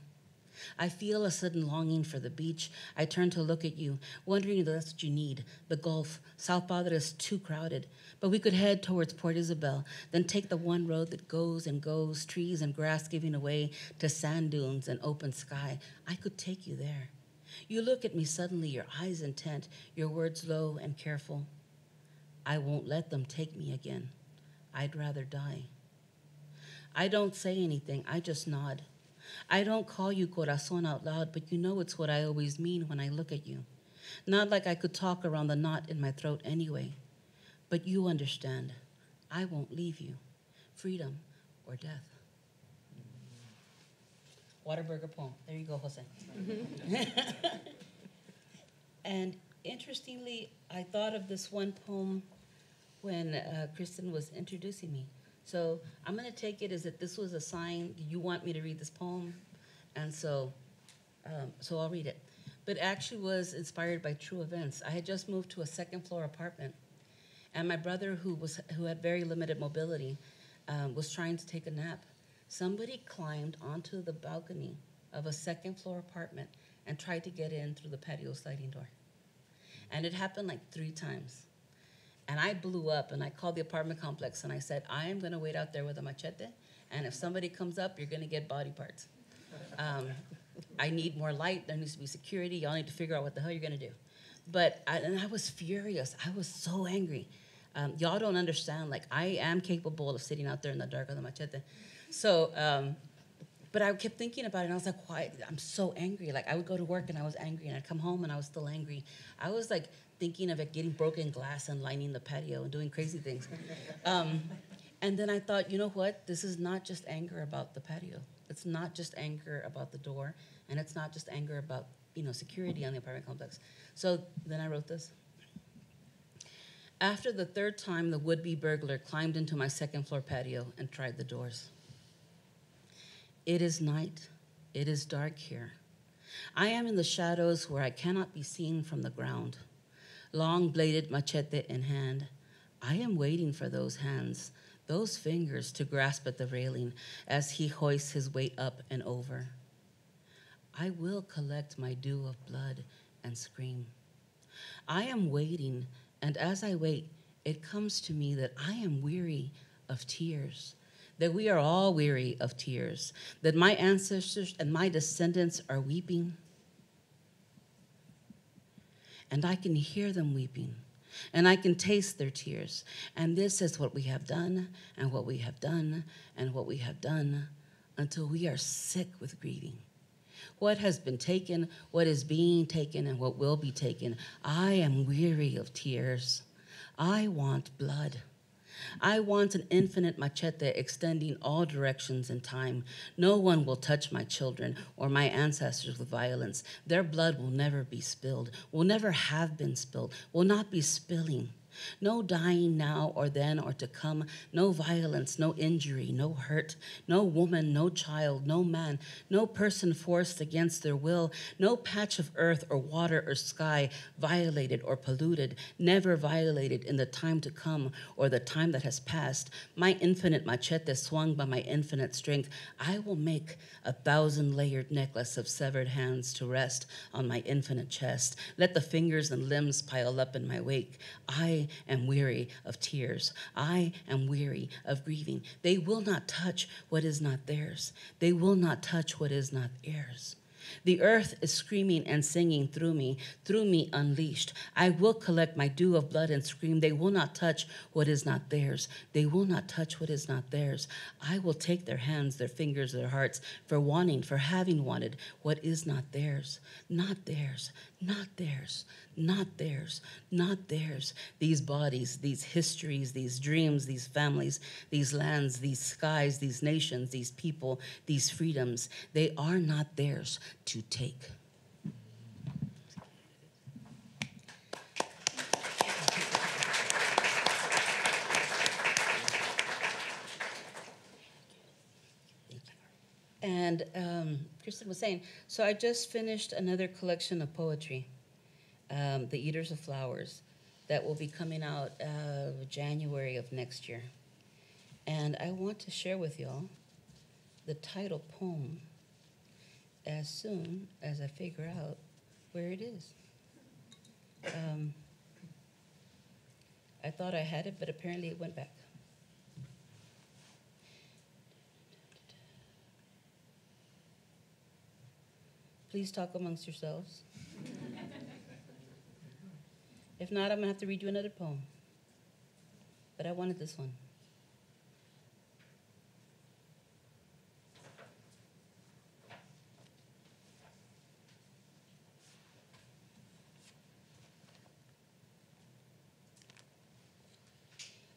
I feel a sudden longing for the beach. I turn to look at you, wondering if that's what you need. The Gulf. South Padre is too crowded. But we could head towards Port Isabel, then take the one road that goes and goes, trees and grass giving away to sand dunes and open sky. I could take you there. You look at me suddenly, your eyes intent, your words low and careful. I won't let them take me again. I'd rather die. I don't say anything, I just nod. I don't call you corazon out loud, but you know it's what I always mean when I look at you. Not like I could talk around the knot in my throat anyway. But you understand. I won't leave you. Freedom or death. Whataburger poem. There you go, Jose. and interestingly, I thought of this one poem when uh, Kristen was introducing me. So I'm going to take it as that this was a sign you want me to read this poem, and so, um, so I'll read it. But actually was inspired by true events. I had just moved to a second floor apartment, and my brother, who was who had very limited mobility, um, was trying to take a nap. Somebody climbed onto the balcony of a second floor apartment and tried to get in through the patio sliding door, and it happened like three times. And I blew up and I called the apartment complex and I said, I am going to wait out there with a machete. And if somebody comes up, you're going to get body parts. Um, I need more light. There needs to be security. Y'all need to figure out what the hell you're going to do. But, I, and I was furious. I was so angry. Um, y'all don't understand. Like, I am capable of sitting out there in the dark with a machete. So, um, but I kept thinking about it and I was like, why? I'm so angry. Like, I would go to work and I was angry and I'd come home and I was still angry. I was like, thinking of it getting broken glass and lining the patio and doing crazy things. Um, and then I thought, you know what? This is not just anger about the patio. It's not just anger about the door, and it's not just anger about you know security on the apartment complex. So then I wrote this. After the third time, the would-be burglar climbed into my second floor patio and tried the doors. It is night. It is dark here. I am in the shadows where I cannot be seen from the ground long bladed machete in hand. I am waiting for those hands, those fingers to grasp at the railing as he hoists his weight up and over. I will collect my due of blood and scream. I am waiting, and as I wait, it comes to me that I am weary of tears, that we are all weary of tears, that my ancestors and my descendants are weeping and I can hear them weeping, and I can taste their tears. And this is what we have done, and what we have done, and what we have done until we are sick with grieving. What has been taken, what is being taken, and what will be taken. I am weary of tears. I want blood. I want an infinite machete extending all directions in time. No one will touch my children or my ancestors with violence. Their blood will never be spilled, will never have been spilled, will not be spilling. No dying now or then or to come, no violence, no injury, no hurt, no woman, no child, no man, no person forced against their will, no patch of earth or water or sky violated or polluted, never violated in the time to come or the time that has passed. My infinite machete swung by my infinite strength, I will make a thousand layered necklace of severed hands to rest on my infinite chest. Let the fingers and limbs pile up in my wake. I am weary of tears. I am weary of grieving. They will not touch what is not theirs. They will not touch what is not theirs. The earth is screaming and singing through me, through me unleashed. I will collect my dew of blood and scream. They will not touch what is not theirs. They will not touch what is not theirs. I will take their hands, their fingers, their hearts for wanting, for having wanted what is not theirs. Not theirs, not theirs, not theirs, not theirs. These bodies, these histories, these dreams, these families, these lands, these skies, these nations, these people, these freedoms, they are not theirs to take. And um, Kristen was saying, so I just finished another collection of poetry, um, The Eaters of Flowers, that will be coming out uh, January of next year. And I want to share with y'all the title poem as soon as I figure out where it is. Um, I thought I had it, but apparently it went back. Please talk amongst yourselves. if not, I'm gonna have to read you another poem. But I wanted this one.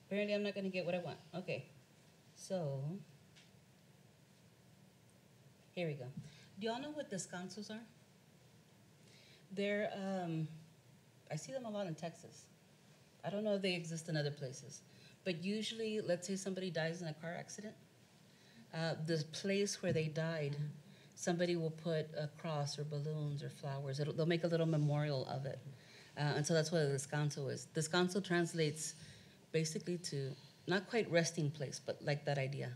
Apparently, I'm not gonna get what I want. Okay, so here we go. Do y'all know what descansos are? They're, um, I see them a lot in Texas. I don't know if they exist in other places. But usually, let's say somebody dies in a car accident, uh, the place where they died, somebody will put a cross or balloons or flowers. It'll, they'll make a little memorial of it. Uh, and so that's what a descanso is. Descanso translates basically to not quite resting place, but like that idea.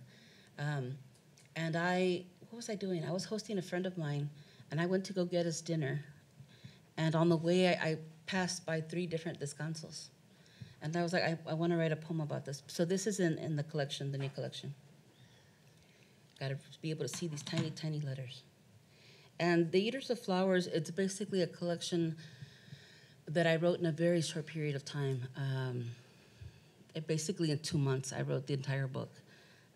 Um, and I what was I doing? I was hosting a friend of mine, and I went to go get us dinner. And on the way, I, I passed by three different descansos. And I was like, I, I want to write a poem about this. So this is in, in the collection, the new collection. Got to be able to see these tiny, tiny letters. And The Eaters of Flowers, it's basically a collection that I wrote in a very short period of time. Um, it basically, in two months, I wrote the entire book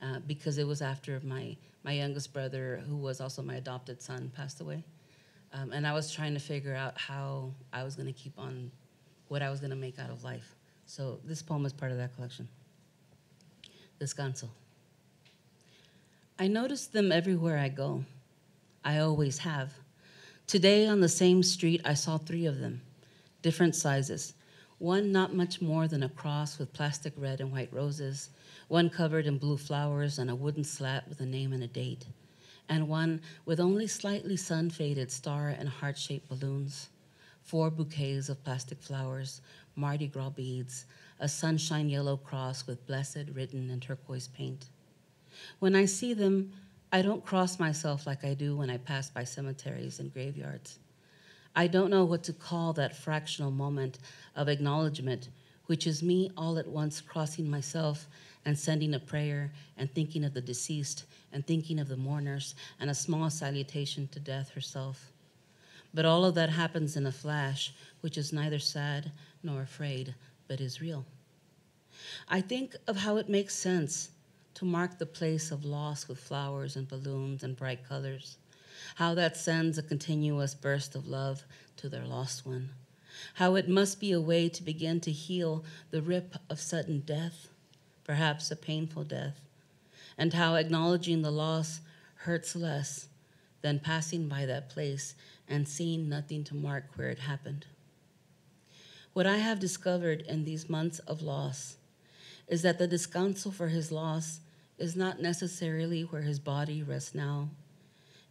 uh, because it was after my my youngest brother, who was also my adopted son, passed away. Um, and I was trying to figure out how I was going to keep on what I was going to make out of life. So this poem is part of that collection. Descanso. I notice them everywhere I go. I always have. Today on the same street, I saw three of them, different sizes. One not much more than a cross with plastic red and white roses, one covered in blue flowers and a wooden slat with a name and a date, and one with only slightly sun faded star and heart shaped balloons, four bouquets of plastic flowers, Mardi Gras beads, a sunshine yellow cross with blessed written in turquoise paint. When I see them, I don't cross myself like I do when I pass by cemeteries and graveyards. I don't know what to call that fractional moment of acknowledgement, which is me all at once crossing myself and sending a prayer and thinking of the deceased and thinking of the mourners and a small salutation to death herself. But all of that happens in a flash, which is neither sad nor afraid, but is real. I think of how it makes sense to mark the place of loss with flowers and balloons and bright colors, how that sends a continuous burst of love to their lost one, how it must be a way to begin to heal the rip of sudden death perhaps a painful death, and how acknowledging the loss hurts less than passing by that place and seeing nothing to mark where it happened. What I have discovered in these months of loss is that the descanso for his loss is not necessarily where his body rests now.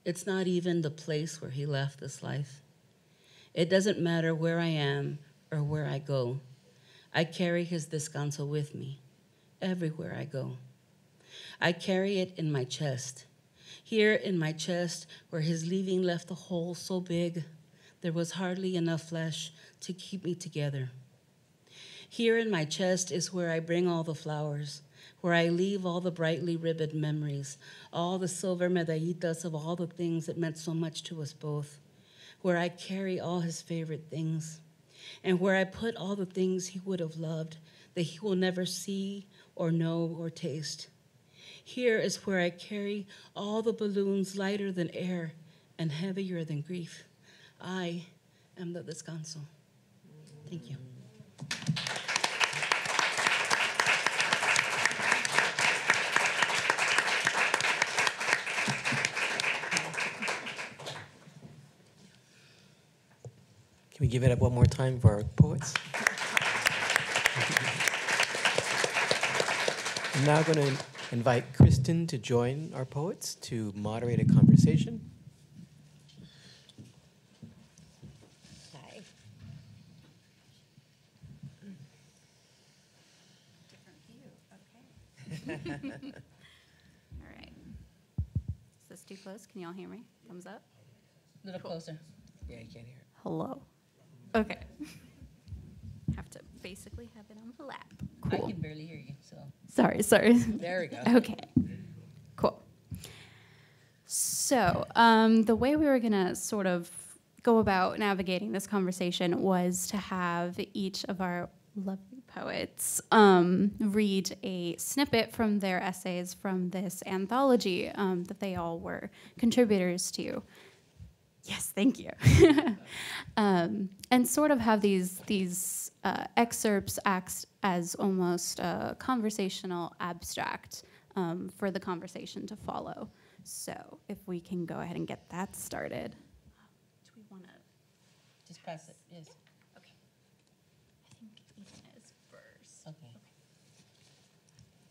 It's not even the place where he left this life. It doesn't matter where I am or where I go. I carry his descanso with me everywhere I go. I carry it in my chest. Here in my chest, where his leaving left a hole so big there was hardly enough flesh to keep me together. Here in my chest is where I bring all the flowers, where I leave all the brightly ribboned memories, all the silver medallitas of all the things that meant so much to us both, where I carry all his favorite things, and where I put all the things he would have loved that he will never see or know or taste. Here is where I carry all the balloons lighter than air and heavier than grief. I am the descanso. Thank you. Can we give it up one more time for our poets? I'm now going to invite Kristen to join our poets to moderate a conversation. Hi. Different view, okay. All right. Is this too close? Can y'all hear me? Thumbs up? A little closer. Yeah, you can't hear it. Hello. Okay. Have to basically have it on the lap. I Cool. can barely hear you, so. Sorry, sorry. There we go. Okay. Cool. So, um, the way we were going to sort of go about navigating this conversation was to have each of our lovely poets um, read a snippet from their essays from this anthology um, that they all were contributors to. Yes, thank you. um, and sort of have these these uh, excerpts act as almost a conversational abstract um, for the conversation to follow. So if we can go ahead and get that started. Do we want to? Just pass it, yes. Okay. I think Ethan is first. Okay.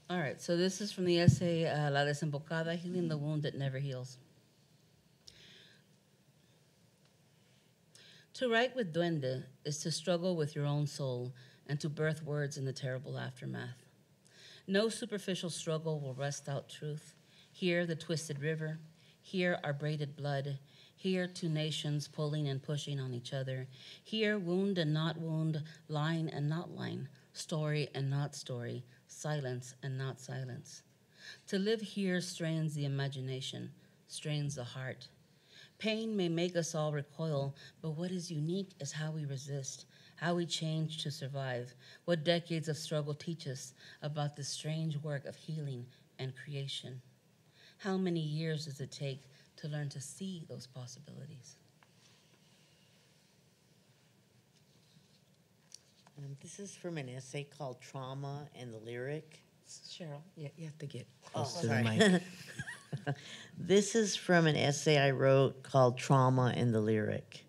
All right, so this is from the essay uh, La Desembocada, Healing the Wound That Never Heals. To write with Duende is to struggle with your own soul and to birth words in the terrible aftermath. No superficial struggle will rest out truth. Here, the twisted river. Here, our braided blood. Here, two nations pulling and pushing on each other. Here, wound and not wound, line and not line, story and not story, silence and not silence. To live here strains the imagination, strains the heart. Pain may make us all recoil, but what is unique is how we resist, how we change to survive, what decades of struggle teach us about this strange work of healing and creation. How many years does it take to learn to see those possibilities? Um, this is from an essay called Trauma and the Lyric. Sheryl, yeah, you have to get Oh, close to the sorry. mic. This is from an essay I wrote called Trauma and the Lyric.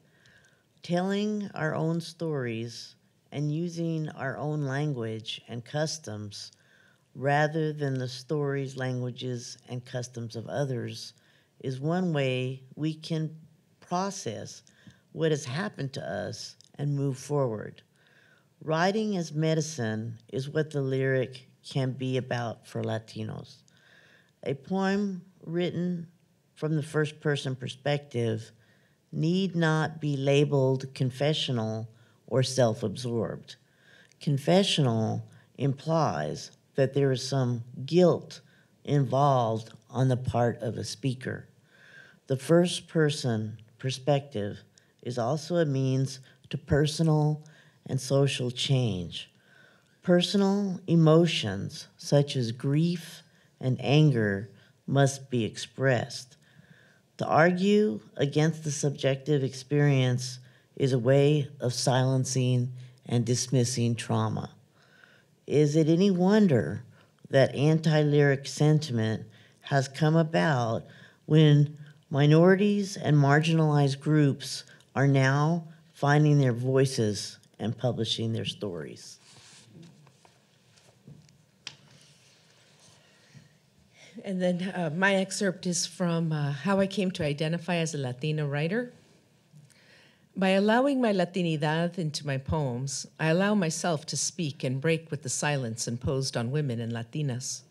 Telling our own stories and using our own language and customs rather than the stories, languages, and customs of others is one way we can process what has happened to us and move forward. Writing as medicine is what the lyric can be about for Latinos. A poem written from the first person perspective need not be labeled confessional or self absorbed. Confessional implies that there is some guilt involved on the part of a speaker. The first person perspective is also a means to personal and social change. Personal emotions such as grief and anger must be expressed. To argue against the subjective experience is a way of silencing and dismissing trauma. Is it any wonder that anti lyric sentiment has come about when minorities and marginalized groups are now finding their voices and publishing their stories. And then uh, my excerpt is from uh, How I Came to Identify as a Latina Writer. By allowing my Latinidad into my poems, I allow myself to speak and break with the silence imposed on women and Latinas.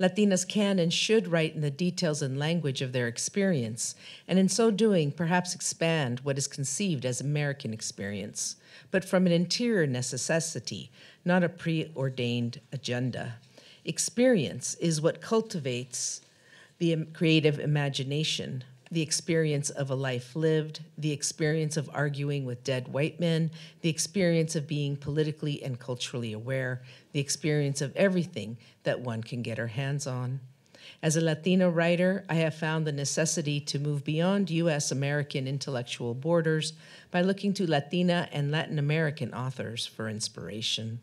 Latinas can and should write in the details and language of their experience, and in so doing, perhaps expand what is conceived as American experience, but from an interior necessity, not a preordained agenda. Experience is what cultivates the creative imagination, the experience of a life lived, the experience of arguing with dead white men, the experience of being politically and culturally aware, the experience of everything that one can get her hands on. As a Latina writer, I have found the necessity to move beyond US American intellectual borders by looking to Latina and Latin American authors for inspiration.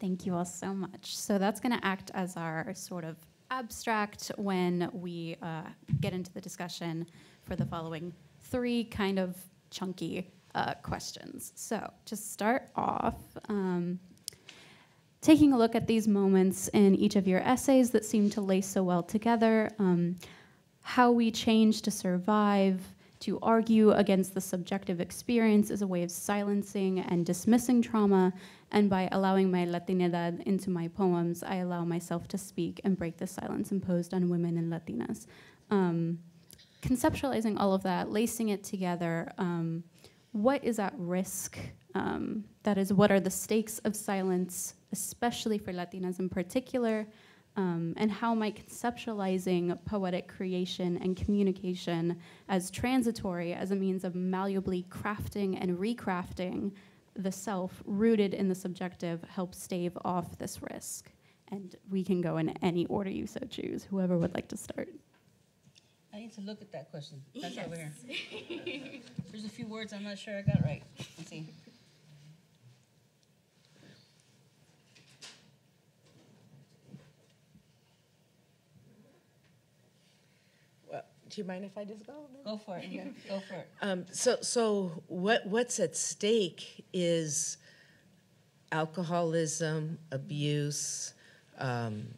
Thank you all so much. So that's going to act as our sort of abstract when we uh, get into the discussion for the following three kind of chunky uh, questions. So to start off, um, taking a look at these moments in each of your essays that seem to lace so well together, um, how we change to survive, to argue against the subjective experience as a way of silencing and dismissing trauma, and by allowing my Latinidad into my poems, I allow myself to speak and break the silence imposed on women and Latinas. Um, conceptualizing all of that, lacing it together, um, what is at risk? Um, that is, what are the stakes of silence, especially for Latinas in particular? Um, and how might conceptualizing poetic creation and communication as transitory as a means of malleably crafting and recrafting the self rooted in the subjective help stave off this risk? And we can go in any order you so choose, whoever would like to start. I need to look at that question. That's over here. There's a few words I'm not sure I got right. Let's see. Do you mind if I just go? Go for it. Yeah. Go for it. Um, so, so what, what's at stake is alcoholism, abuse, um,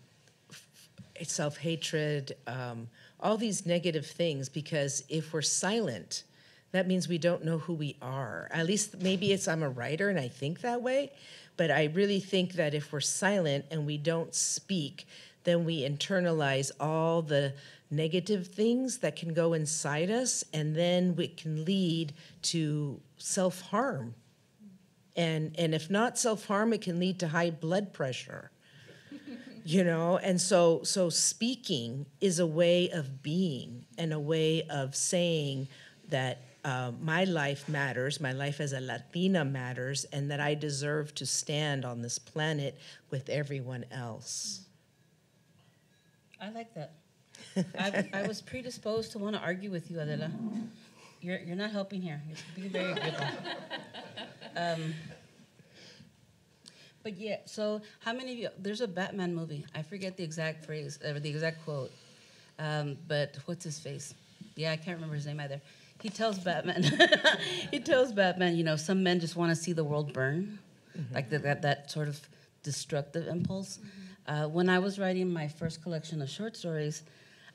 self hatred, um, all these negative things. Because if we're silent, that means we don't know who we are. At least maybe it's I'm a writer and I think that way, but I really think that if we're silent and we don't speak, then we internalize all the negative things that can go inside us, and then it can lead to self harm. And, and if not self harm, it can lead to high blood pressure. you know and so so speaking is a way of being and a way of saying that uh, my life matters my life as a latina matters and that i deserve to stand on this planet with everyone else I like that. I, I was predisposed to want to argue with you, Adela. You're, you're not helping here. You're being very agreeable. Um, but yeah, so how many of you? There's a Batman movie. I forget the exact phrase or the exact quote. Um, but what's his face? Yeah, I can't remember his name either. He tells Batman. he tells Batman, you know, some men just want to see the world burn, like the, that that sort of destructive impulse. Uh, when I was writing my first collection of short stories,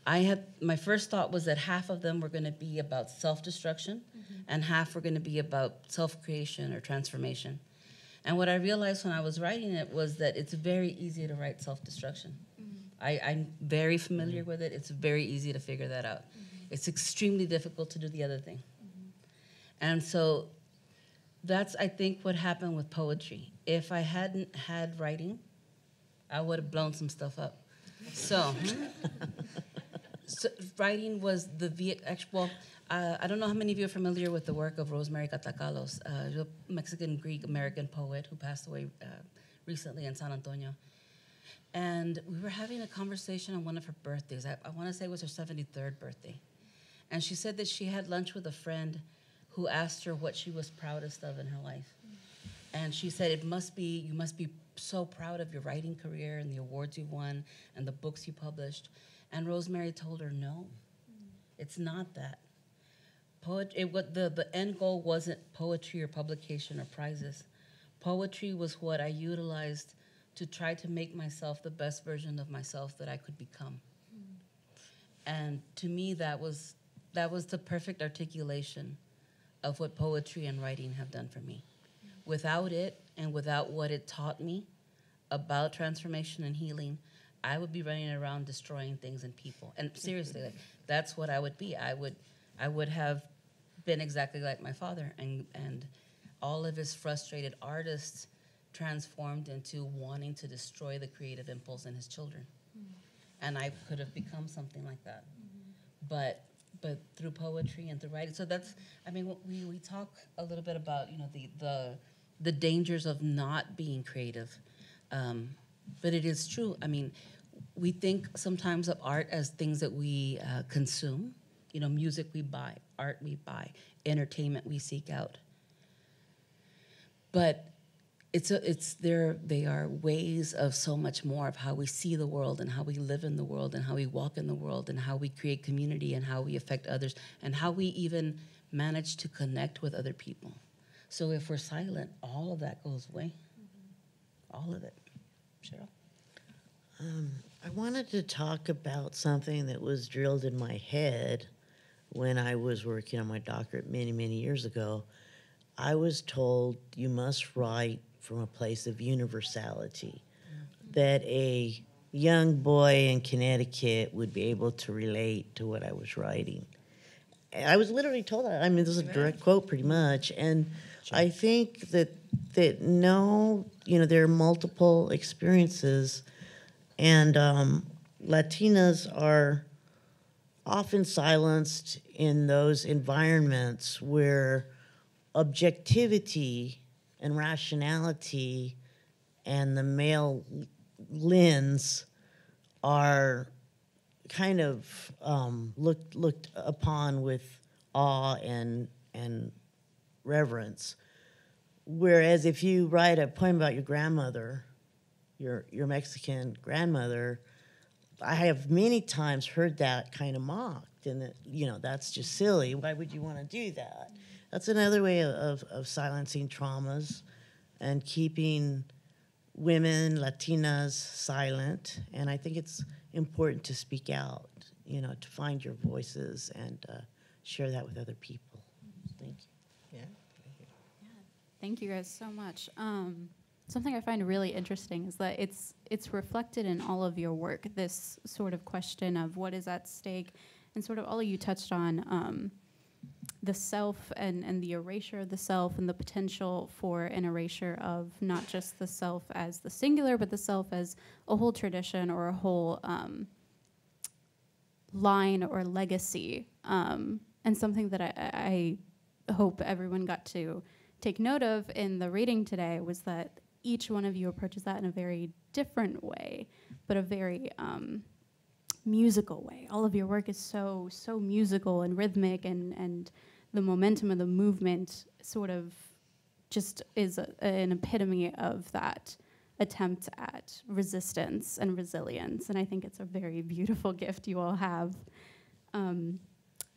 I had my first thought was that half of them were going to be about self-destruction, mm-hmm. and half were going to be about self-creation or transformation. And what I realized when I was writing it was that it's very easy to write self-destruction. Mm-hmm. I, I'm very familiar mm-hmm. with it. It's very easy to figure that out. It's extremely difficult to do the other thing. And so that's, I think, what happened with poetry. If I hadn't had writing, I would have blown some stuff up. So, so writing was the Viet. Well, uh, I don't know how many of you are familiar with the work of Rosemary Catacalos, uh, a Mexican Greek American poet who passed away uh, recently in San Antonio. And we were having a conversation on one of her birthdays. I, I want to say it was her 73rd birthday. And she said that she had lunch with a friend who asked her what she was proudest of in her life. And she said, It must be, you must be so proud of your writing career and the awards you won and the books you published. And Rosemary told her, No, it's not that. poet, it, what the, the end goal wasn't poetry or publication or prizes. Poetry was what I utilized to try to make myself the best version of myself that I could become. And to me, that was that was the perfect articulation of what poetry and writing have done for me. Without it, and without what it taught me about transformation and healing, I would be running around destroying things and people. And seriously, like, that's what I would be. I would, I would have been exactly like my father, and and all of his frustrated artists transformed into wanting to destroy the creative impulse in his children. And I could have become something like that, but but through poetry and through writing. So that's, I mean, we we talk a little bit about you know the the the dangers of not being creative. Um, but it is true. I mean, we think sometimes of art as things that we uh, consume. You know, music we buy, art we buy, entertainment we seek out. But it's a, it's there. They are ways of so much more of how we see the world and how we live in the world and how we walk in the world and how we create community and how we affect others and how we even manage to connect with other people. So if we're silent, all of that goes away. All of it. Sheryl. Um, I wanted to talk about something that was drilled in my head when I was working on my doctorate many, many years ago. I was told you must write from a place of universality, mm-hmm. that a young boy in Connecticut would be able to relate to what I was writing. I was literally told that. I mean, this is a direct quote, pretty much. And I think that that no, you know, there are multiple experiences, and um, Latinas are often silenced in those environments where objectivity and rationality and the male lens are kind of um, looked looked upon with awe and and reverence. Whereas if you write a poem about your grandmother, your your Mexican grandmother, I have many times heard that kind of mocked, and that you know that's just silly. Why would you want to do that? That's another way of, of, of silencing traumas and keeping women, Latinas, silent. And I think it's important to speak out, you know, to find your voices and uh, share that with other people. Thank you. Yeah. Thank you guys so much. Um, something I find really interesting is that it's it's reflected in all of your work. This sort of question of what is at stake, and sort of all of you touched on um, the self and and the erasure of the self and the potential for an erasure of not just the self as the singular, but the self as a whole tradition or a whole um, line or legacy. Um, and something that I, I hope everyone got to take note of in the reading today was that each one of you approaches that in a very different way, but a very um, musical way. All of your work is so so musical and rhythmic, and and the momentum of the movement sort of just is a, an epitome of that attempt at resistance and resilience. And I think it's a very beautiful gift you all have. Um,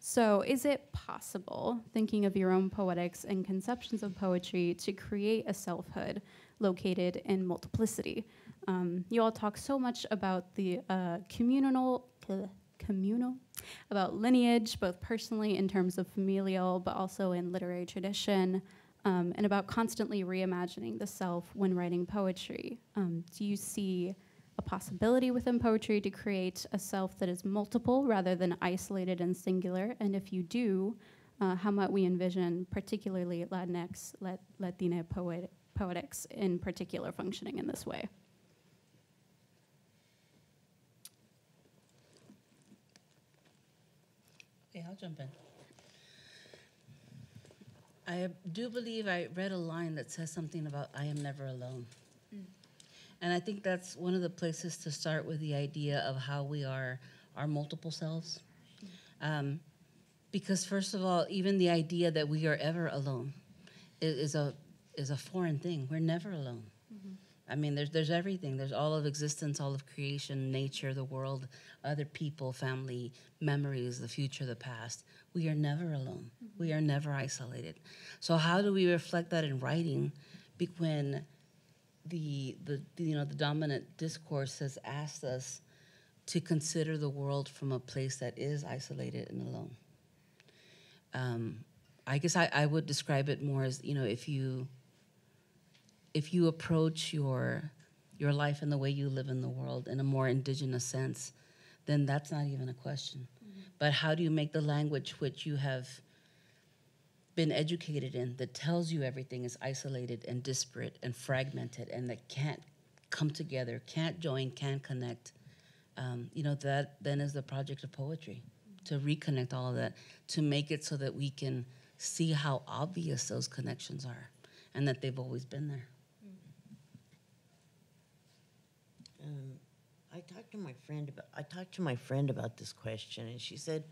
so, is it possible, thinking of your own poetics and conceptions of poetry, to create a selfhood located in multiplicity? Um, you all talk so much about the uh, communal, communal, about lineage, both personally in terms of familial, but also in literary tradition, um, and about constantly reimagining the self when writing poetry. Um, do you see a possibility within poetry to create a self that is multiple rather than isolated and singular? And if you do, uh, how might we envision, particularly Latinx, Lat- Latina poet- poetics in particular, functioning in this way? Okay, I'll jump in. I do believe I read a line that says something about I am never alone. And I think that's one of the places to start with the idea of how we are our multiple selves. Um, because first of all, even the idea that we are ever alone is, is a is a foreign thing. We're never alone. I mean, there's there's everything. There's all of existence, all of creation, nature, the world, other people, family, memories, the future, the past. We are never alone. We are never isolated. So how do we reflect that in writing? Be- When the the you know the dominant discourse has asked us to consider the world from a place that is isolated and alone. Um, I guess I, I would describe it more as you know if you if you approach your your life and the way you live in the world in a more indigenous sense, then that's not even a question. But how do you make the language which you have been educated in that tells you everything is isolated and disparate and fragmented and that can't come together, can't join, can't connect? Um, you know, that then is the project of poetry to reconnect all of that, to make it so that we can see how obvious those connections are and that they've always been there. Um, I talked to my friend about I talked to my friend about this question, and she said,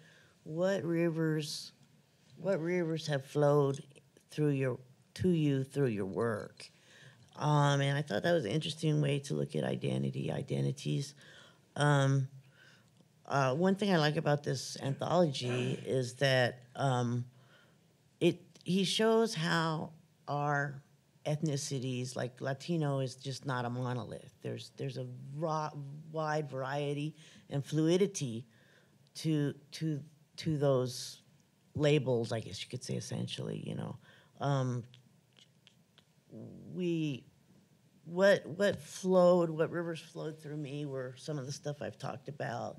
"What rivers, what rivers have flowed through your to you through your work?" Um, and I thought that was an interesting way to look at identity, identities. Um, uh, one thing I like about this anthology is that um, it he shows how our ethnicities like latino is just not a monolith. There's there's a wide variety and fluidity to to to those labels i guess you could say essentially you know. Um, we what what flowed what rivers flowed through me were some of the stuff i've talked about.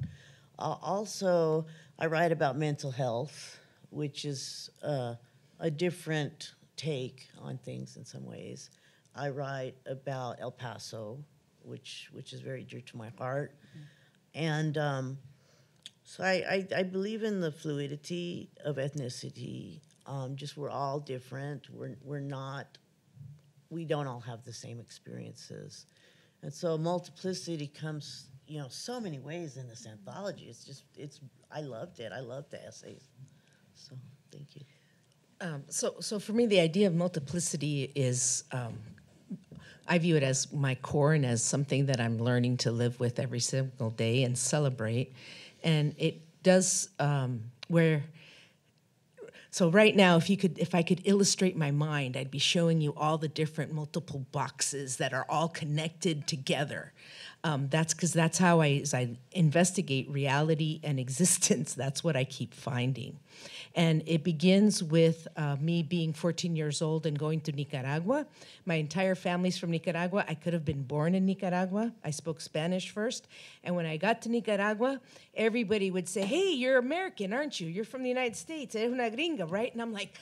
Uh, also i write about mental health which is uh, a different take on things in some ways. I write about El Paso, which which is very dear to my heart, and um, so I, I, I believe in the fluidity of ethnicity. Um, just we're all different. We're we're not. We don't all have the same experiences, and so multiplicity comes you know so many ways in this anthology. It's just it's I loved it. I loved the essays. So thank you. Um, so, so for me, the idea of multiplicity is, um, I view it as my core and as something that I'm learning to live with every single day and celebrate. And it does um, where. So right now, if you could, if I could illustrate my mind, I'd be showing you all the different multiple boxes that are all connected together. Um, that's because that's how I, as I investigate reality and existence, that's what I keep finding. And it begins with uh, me being 14 years old and going to Nicaragua. My entire family's from Nicaragua. I could have been born in Nicaragua. I spoke Spanish first. And when I got to Nicaragua, everybody would say, Hey, you're American, aren't you? You're from the United States. Una gringa, right? And I'm like,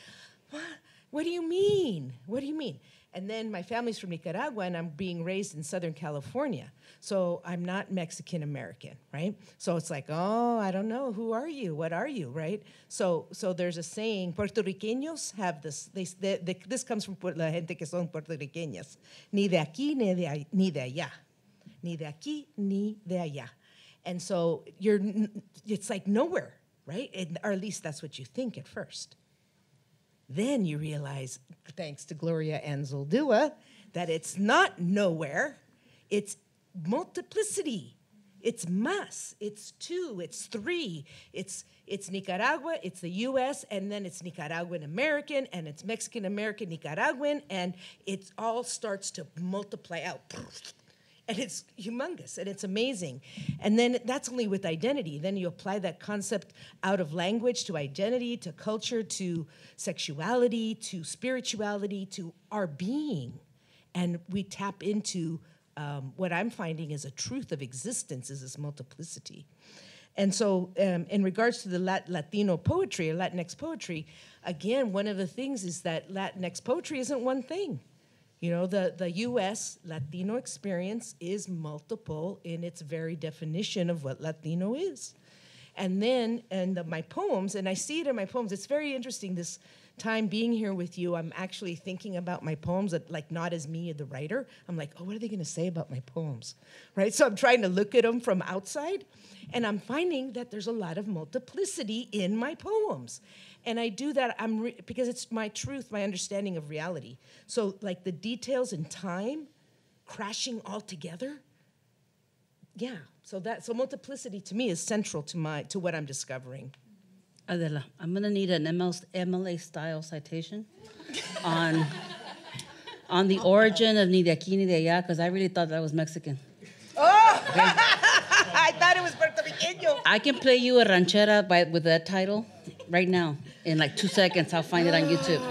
What? What do you mean? What do you mean? And then my family's from Nicaragua, and I'm being raised in Southern California. So I'm not Mexican American, right? So it's like, oh, I don't know. Who are you? What are you, right? So, so there's a saying. Puertorriqueños have this. They, they, they, this comes from la gente que son Puerto puertorriqueñas. Ni de aquí ni de ni de allá, ni de aquí ni de allá. And so you're, it's like nowhere, right? Or at least that's what you think at first. Then you realize, thanks to Gloria Anzaldúa, that it's not nowhere, it's multiplicity. It's mass. it's two, it's three, it's, it's Nicaragua, it's the US, and then it's Nicaraguan American, and it's Mexican American Nicaraguan, and it all starts to multiply out and it's humongous and it's amazing. And then that's only with identity. Then you apply that concept out of language to identity to culture to sexuality to spirituality to our being. And we tap into um, what i'm finding is a truth of existence is this multiplicity. And so um, in regards to the Lat- latino poetry or latinx poetry again one of the things is that latinx poetry isn't one thing you know, the, the US Latino experience is multiple in its very definition of what Latino is. And then, and the, my poems, and I see it in my poems, it's very interesting this time being here with you. I'm actually thinking about my poems, like not as me, the writer. I'm like, oh, what are they gonna say about my poems? Right? So I'm trying to look at them from outside, and I'm finding that there's a lot of multiplicity in my poems and I do that I'm re- because it's my truth, my understanding of reality. So like the details and time crashing all together. Yeah, so that so multiplicity to me is central to my to what I'm discovering. Adela, I'm gonna need an ML, MLA style citation on on the origin of ni de aquí ni de allá, because I really thought that was Mexican. Oh! I thought it was Puerto Riqueño. I can play you a ranchera by with that title right now in like two seconds. I'll find it on YouTube.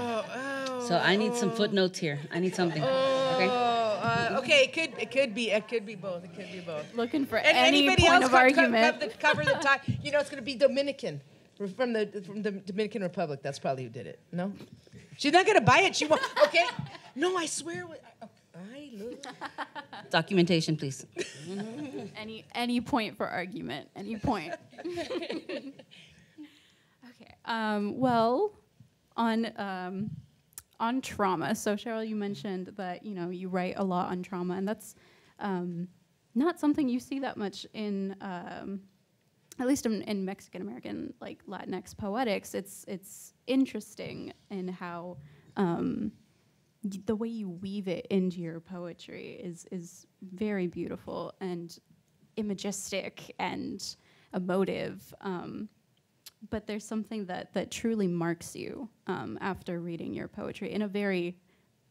So I need some footnotes here. I need something. Okay. Oh, uh, okay. It could it could be it could be both. It could be both. Looking for And any anybody point else of co- co- argument. co- cover the top. You know, it's going to be Dominican from the from the Dominican Republic. That's probably who did it. No, she's not going to buy it. She won't. Okay. No, I swear. I, I look. Documentation, please. any any point for argument. Any point. okay. Um, well, on um, on trauma. So Sheryl, you mentioned that you know you write a lot on trauma, and that's um, not something you see that much in. Um, at least in, in Mexican American like Latinx poetics, it's it's interesting in how um, the way you weave it into your poetry is is very beautiful and imagistic and emotive. Um, but there's something that that truly marks you um, after reading your poetry in a very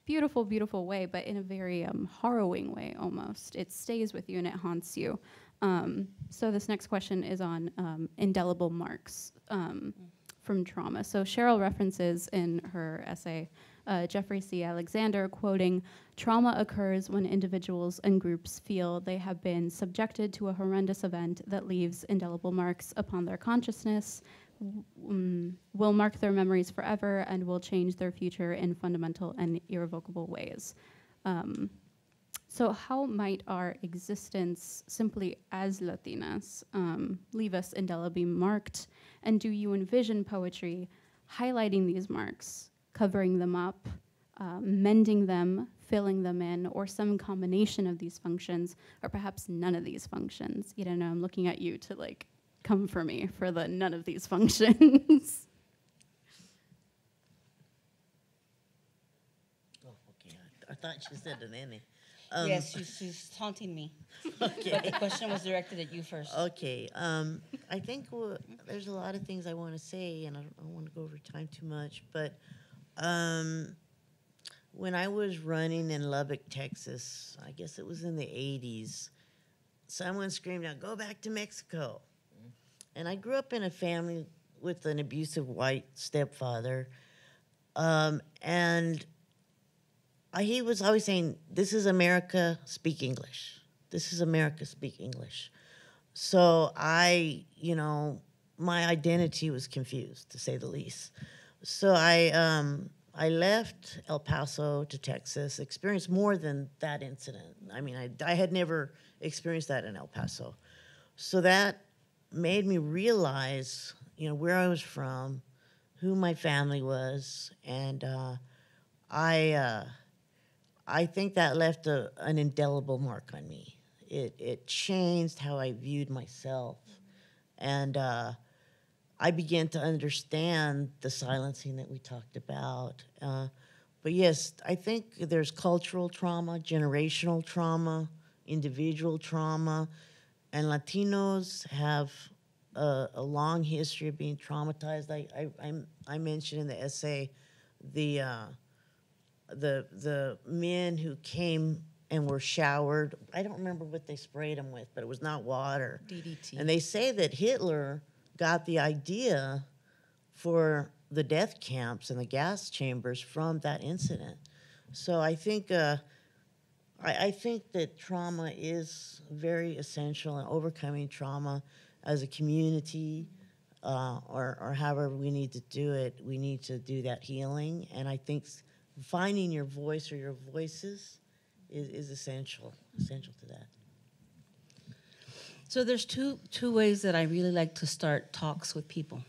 beautiful, beautiful way, but in a very um, harrowing way almost. It stays with you and it haunts you. Um, so this next question is on um, indelible marks um, from trauma. So Sheryl references in her essay uh, Jeffrey C. Alexander quoting, "Trauma occurs when individuals and groups feel they have been subjected to a horrendous event that leaves indelible marks upon their consciousness." mm, will mark their memories forever and will change their future in fundamental and irrevocable ways. Um, so, how might our existence simply as Latinas um, leave us indelibly marked? And do you envision poetry highlighting these marks, covering them up, uh, mending them, filling them in, or some combination of these functions, or perhaps none of these functions? You know, I'm looking at you to like come for me for the none of these functions. Oh, okay. I, thought she said an N. Um, yes, she's, she's taunting me. Okay. But the question was directed at you first. Okay. Um, I think there's a lot of things I want to say, and I don't, want to go over time too much. But um, when I was running in Lubbock, Texas, I guess it was in the 80s, someone screamed out, Go back to Mexico. And I grew up in a family with an abusive white stepfather. Um, and he was always saying, This is America, speak English. This is America, speak English. So I, you know, my identity was confused, to say the least. So I, um, I left El Paso to Texas, experienced more than that incident. I mean, I, I had never experienced that in El Paso. So that made me realize, you know, where I was from, who my family was, and uh, I, uh, I think that left a, an indelible mark on me. It, it changed how I viewed myself, and uh, I began to understand the silencing that we talked about. Uh, but yes, I think there's cultural trauma, generational trauma, individual trauma, and Latinos have a, a long history of being traumatized. I, I, I, mentioned in the essay the, uh, the, the men who came and were showered. I don't remember what they sprayed them with, but it was not water. DDT. And they say that Hitler got the idea for the death camps and the gas chambers from that incident. So I think uh, I, I think that trauma is very essential in overcoming trauma as a community, uh, or or however we need to do it. We need to do that healing, and I think finding your voice or your voices is, is essential essential to that. So there's two two ways that I really like to start talks with people.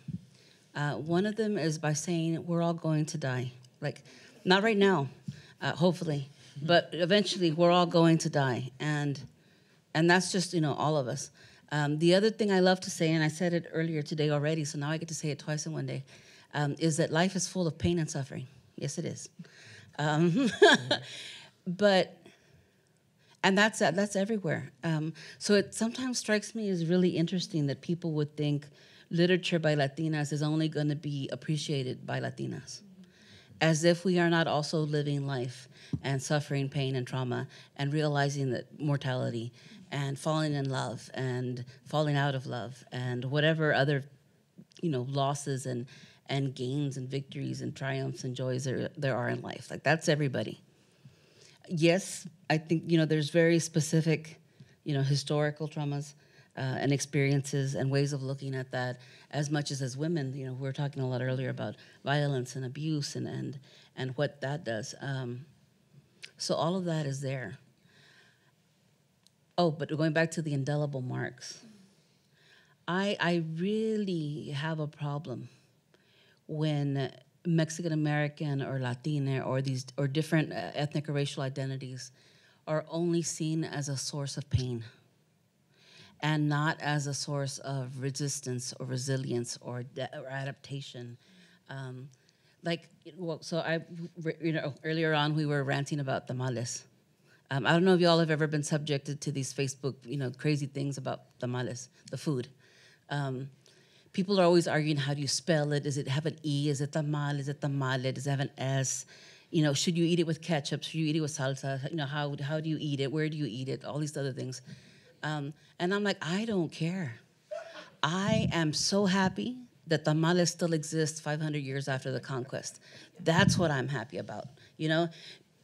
Uh, one of them is by saying we're all going to die. Like, not right now, uh, hopefully, but eventually we're all going to die, and and that's just you know all of us. Um, the other thing I love to say, and I said it earlier today already, so now I get to say it twice in one day, um, is that life is full of pain and suffering. Yes, it is. Um, but and that's uh, that's everywhere. Um, so it sometimes strikes me as really interesting that people would think literature by Latinas is only going to be appreciated by Latinas, as if we are not also living life and suffering pain and trauma and realizing that mortality and falling in love and falling out of love and whatever other you know losses and and gains and victories and triumphs and joys there, there are in life. Like that's everybody. Yes i think you know there's very specific you know historical traumas uh, and experiences and ways of looking at that as much as as women you know we were talking a lot earlier about violence and abuse and and and what that does. Um, so all of that is there. Oh but going back to the indelible marks I I really have a problem when Mexican American or Latina or these or different uh, ethnic or racial identities are only seen as a source of pain and not as a source of resistance or resilience or, or adaptation. Um, like, well, so I, you know, earlier on we were ranting about tamales. Um, I don't know if y'all have ever been subjected to these Facebook, you know, crazy things about tamales, the food. Um, people are always arguing how do you spell it? Does it have an E? Is it tamal? Is it tamale? Does it have an S? You know, should you eat it with ketchup? Should you eat it with salsa? You know, how, how do you eat it? Where do you eat it? All these other things. Um, and I'm like, I don't care. I am so happy that tamales still exists 500 years after the conquest. That's what I'm happy about. You know,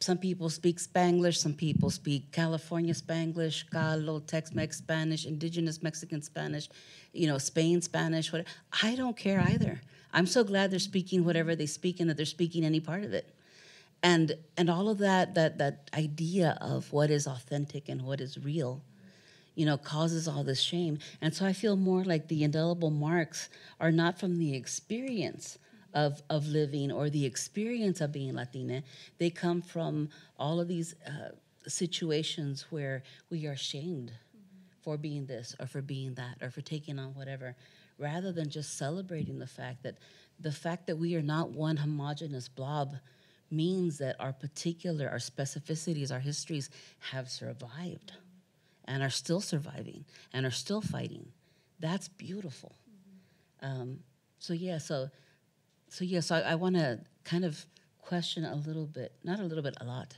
some people speak Spanglish, some people speak California Spanglish, Caló, Tex-Mex Spanish, Indigenous Mexican Spanish, you know, Spain Spanish. Whatever. I don't care either. I'm so glad they're speaking whatever they speak and that they're speaking any part of it. And and all of that that that idea of what is authentic and what is real, you know, causes all this shame. And so I feel more like the indelible marks are not from the experience of, of living or the experience of being Latina. They come from all of these uh, situations where we are shamed for being this or for being that or for taking on whatever, rather than just celebrating the fact that the fact that we are not one homogenous blob means that our particular, our specificities, our histories have survived and are still surviving and are still fighting. That's beautiful. Um, so yeah, so so yes, I, I want to kind of question a little bit, not a little bit, a lot,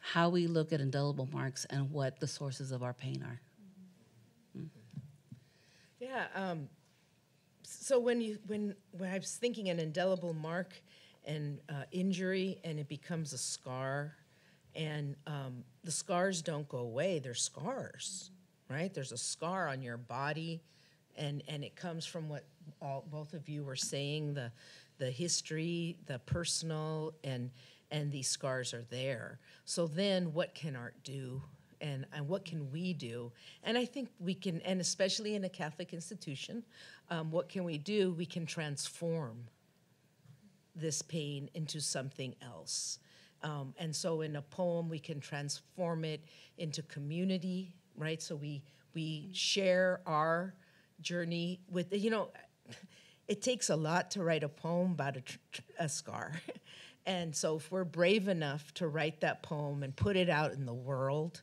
how we look at indelible marks and what the sources of our pain are. Mm. Yeah. Um, so when you when when I was thinking an indelible mark and uh, injury, and it becomes a scar, and um, the scars don't go away; they're scars, right? There's a scar on your body, and and it comes from what all, both of you were saying the the history, the personal, and and these scars are there. So then, what can art do? And, and what can we do? And I think we can, and especially in a Catholic institution, um, what can we do? We can transform this pain into something else. Um, and so in a poem, we can transform it into community, right? So we, we share our journey with, you know, it takes a lot to write a poem about a, tr- a scar. and so if we're brave enough to write that poem and put it out in the world,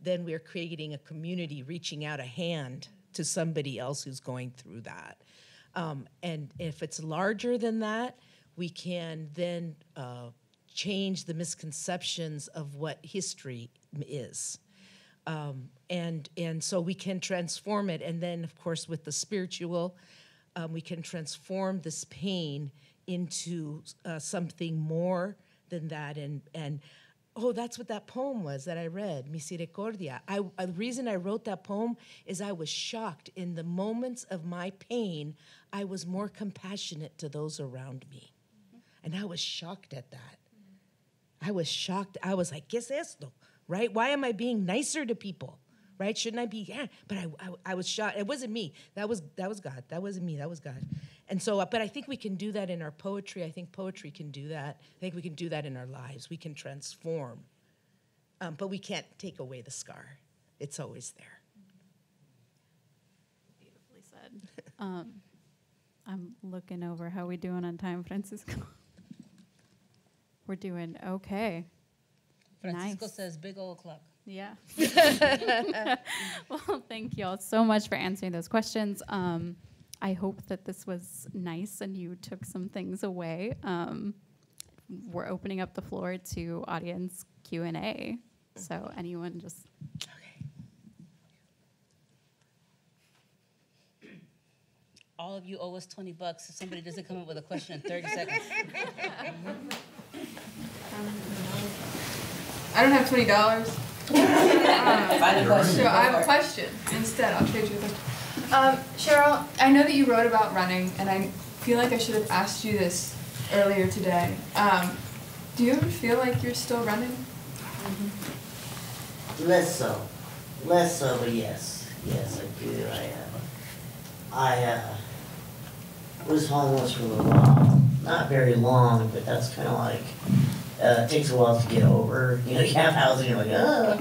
then we're creating a community, reaching out a hand to somebody else who's going through that. Um, and if it's larger than that, we can then uh, change the misconceptions of what history is. Um, and, and so we can transform it. And then, of course, with the spiritual, um, we can transform this pain into uh, something more than that. And, and oh, that's what that poem was that I read, Misericordia. I, uh, the reason I wrote that poem is I was shocked. In the moments of my pain, I was more compassionate to those around me. And I was shocked at that. I was shocked. I was like, ¿qué es esto? Right? Why am I being nicer to people? Right? Shouldn't I be? Yeah, but I, I, I, was shot. It wasn't me. That was that was God. That wasn't me. That was God. And so, but I think we can do that in our poetry. I think poetry can do that. I think we can do that in our lives. We can transform, um, but we can't take away the scar. It's always there. Beautifully said. um, I'm looking over how we doing on time, Francisco. We're doing okay. Francisco Nice. says big old clock. Yeah. well, thank you all so much for answering those questions. Um, I hope that this was nice and you took some things away. Um, we're opening up the floor to audience Q and A. So anyone just. All of you owe us 20 bucks if somebody doesn't come up with a question in 30 seconds. I don't have $20. Um, sure, I have a question instead. I'll trade you with. Um, Sheryl, I know that you wrote about running, and I feel like I should have asked you this earlier today. Um, do you ever feel like you're still running? Mm -hmm. Less so. Less so, but yes. Yes, I do. I, uh, I uh, was homeless for a while. Not very long, but that's kind of like uh, it takes a while to get over, you know, you have housing, you're like, uh,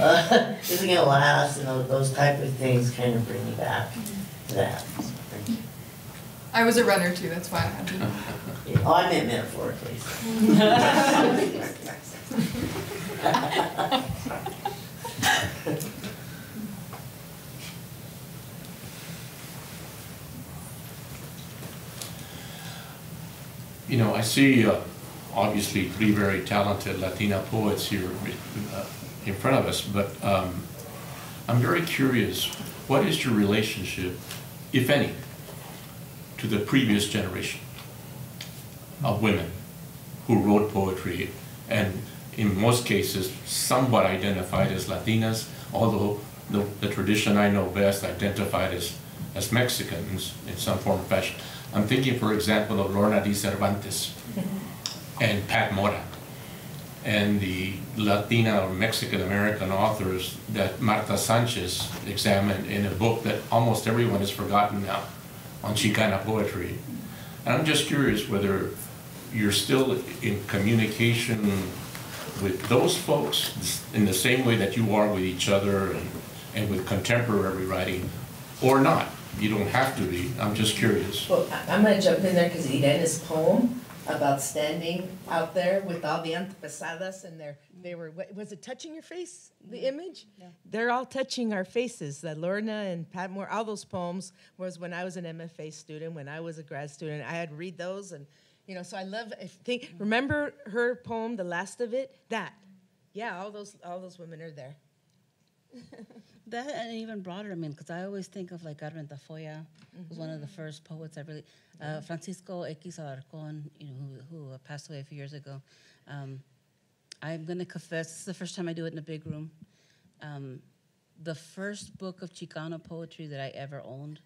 uh, is it gonna last, and those, those type of things kind of bring me back to that. So, thank you. I was a runner too. That's why I had to. Yeah, Oh, I meant metaphorically. You know, I see uh, obviously three very talented Latina poets here uh, in front of us, but um, I'm very curious, what is your relationship, if any, to the previous generation of women who wrote poetry and in most cases somewhat identified as Latinas, although the, the tradition I know best identified as, as Mexicans in some form or fashion. I'm thinking, for example, of Lorna Dee Cervantes and Pat Mora and the Latina or Mexican American authors that Marta Sanchez examined in a book that almost everyone has forgotten now on Chicana poetry. And I'm just curious whether you're still in communication with those folks in the same way that you are with each other and, and with contemporary writing, or not. You don't have to be. I'm just curious. Well, I'm gonna jump in there because ire'ne's poem about standing out there with all the antepasadas and their, they were, what- was it touching your face, the mm-hmm. image? They're all touching our faces, that Lorna and Pat Mora, all those poems was when I was an MFA student, when I was a grad student, I had read those and, you know, so I love, I think, mm-hmm. remember her poem, the last of it? That, yeah, all those, all those women are there. That and even broader, I mean, because I always think of like Carmen Tafolla, was one of the first poets I really, uh, Francisco X Alarcón, you know, who, who passed away a few years ago. Um, I'm going to confess, this is the first time I do it in a big room. Um, the first book of Chicano poetry that I ever owned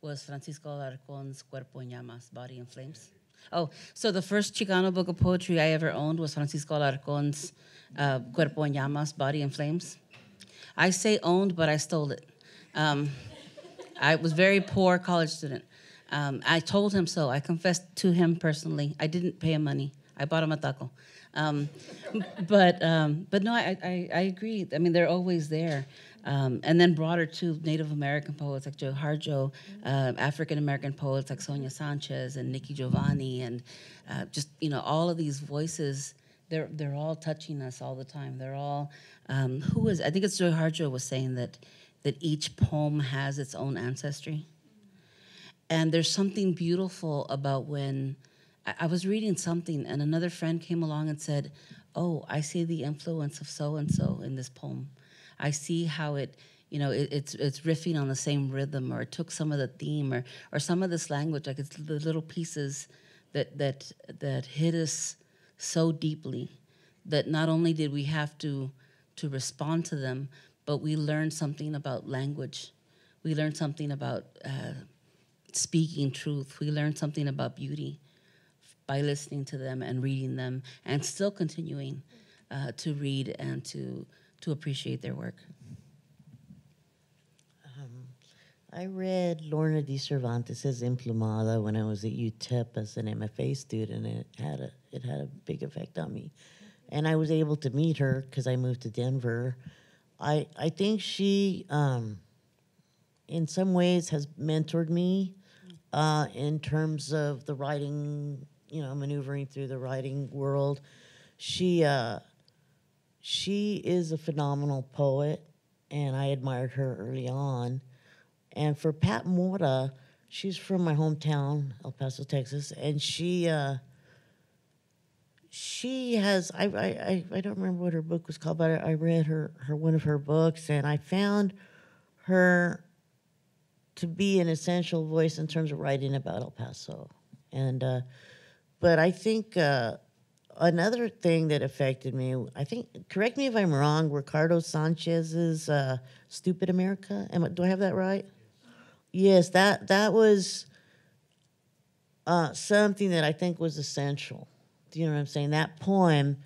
was Francisco Alarcón's Cuerpo en Llamas, Body in Flames. Oh, so the first Chicano book of poetry I ever owned was Francisco Alarcón's uh, Cuerpo en Llamas, Body in Flames. I say owned, but I stole it. Um, I was very poor college student. Um, I told him so. I confessed to him personally. I didn't pay him money. I bought him a taco. Um, but um, but no, I, I, I agree. I mean, they're always there. Um, and then broader to Native American poets like Joy Harjo, uh, African American poets like Sonia Sanchez and Nikki Giovanni, and uh, just you know all of these voices. They're they're all touching us all the time. They're all um, who was I think it's Joy Harjo was saying that that each poem has its own ancestry. And there's something beautiful about when I, I was reading something and another friend came along and said, "Oh, I see the influence of so and so in this poem. I see how it." You know, it, it's it's riffing on the same rhythm, or it took some of the theme, or or some of this language, like it's the little pieces that that that hit us so deeply that not only did we have to to respond to them, but we learned something about language. We learned something about uh, speaking truth. We learned something about beauty by listening to them and reading them, and still continuing uh, to read and to to appreciate their work. I read Lorna Dee Cervantes' Emplumada when I was at UTEP as an MFA student, and it had a it had a big effect on me. And I was able to meet her because I moved to Denver. I I think she, um, in some ways, has mentored me uh, in terms of the writing, you know, maneuvering through the writing world. She uh, she is a phenomenal poet, and I admired her early on. And for Pat Mora, she's from my hometown, El Paso, Texas, and she uh, she has I, I I don't remember what her book was called, but I, I read her her one of her books, and I found her to be an essential voice in terms of writing about El Paso, and uh, but I think. Uh, another thing that affected me, I think, correct me if I'm wrong, Ricardo Sanchez's uh, "Stupid America." Am do I have that right? Yes, that that was uh, something that I think was essential. You know what I'm saying? That poem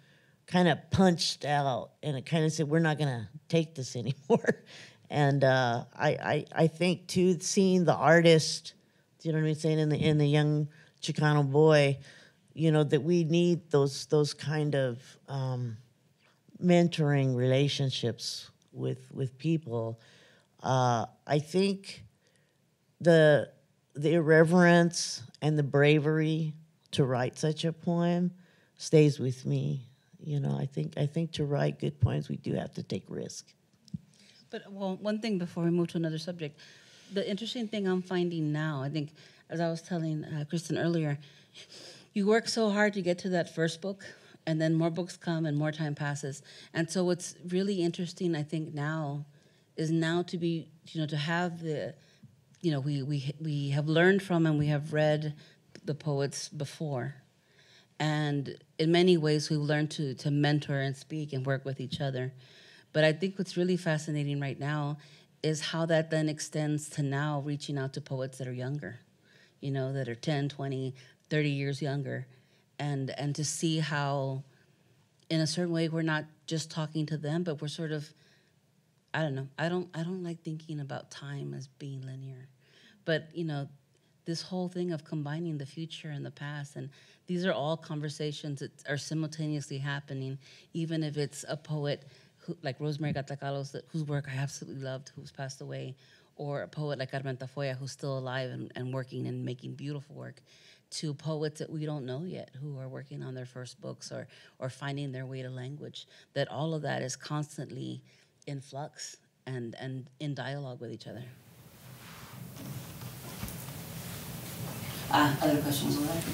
kind of punched out, and it kind of said, "We're not going to take this anymore." and uh, I, I I think too, seeing the artist, you know what I'm saying, in the in the young Chicano boy you know that we need those those kind of um, mentoring relationships with with people. Uh, I think the the irreverence and the bravery to write such a poem stays with me. You know, I think I think to write good poems, we do have to take risk. But well, one thing before we move to another subject, the interesting thing I'm finding now, I think, as I was telling uh, Kristen earlier, you work so hard to get to that first book, and then more books come and more time passes. And so, what's really interesting, I think, now is now to be, you know, to have the, you know, we we we have learned from and we have read the poets before, and in many ways we've learned to to mentor and speak and work with each other. But I think what's really fascinating right now is how that then extends to now reaching out to poets that are younger, you know, that are 10, 20, 30 years younger. And and to see how in a certain way we're not just talking to them but we're sort of i don't know i don't i don't like thinking about time as being linear. But you know this whole thing of combining the future and the past and these are all conversations that are simultaneously happening even if it's a poet who, like Rosemary Catacalos whose work i absolutely loved who's passed away or a poet like Carmen Tafolla, who's still alive and, and working and making beautiful work to poets that we don't know yet who are working on their first books or or finding their way to language that all of that is constantly in flux and and in dialogue with each other uh, other questions on that?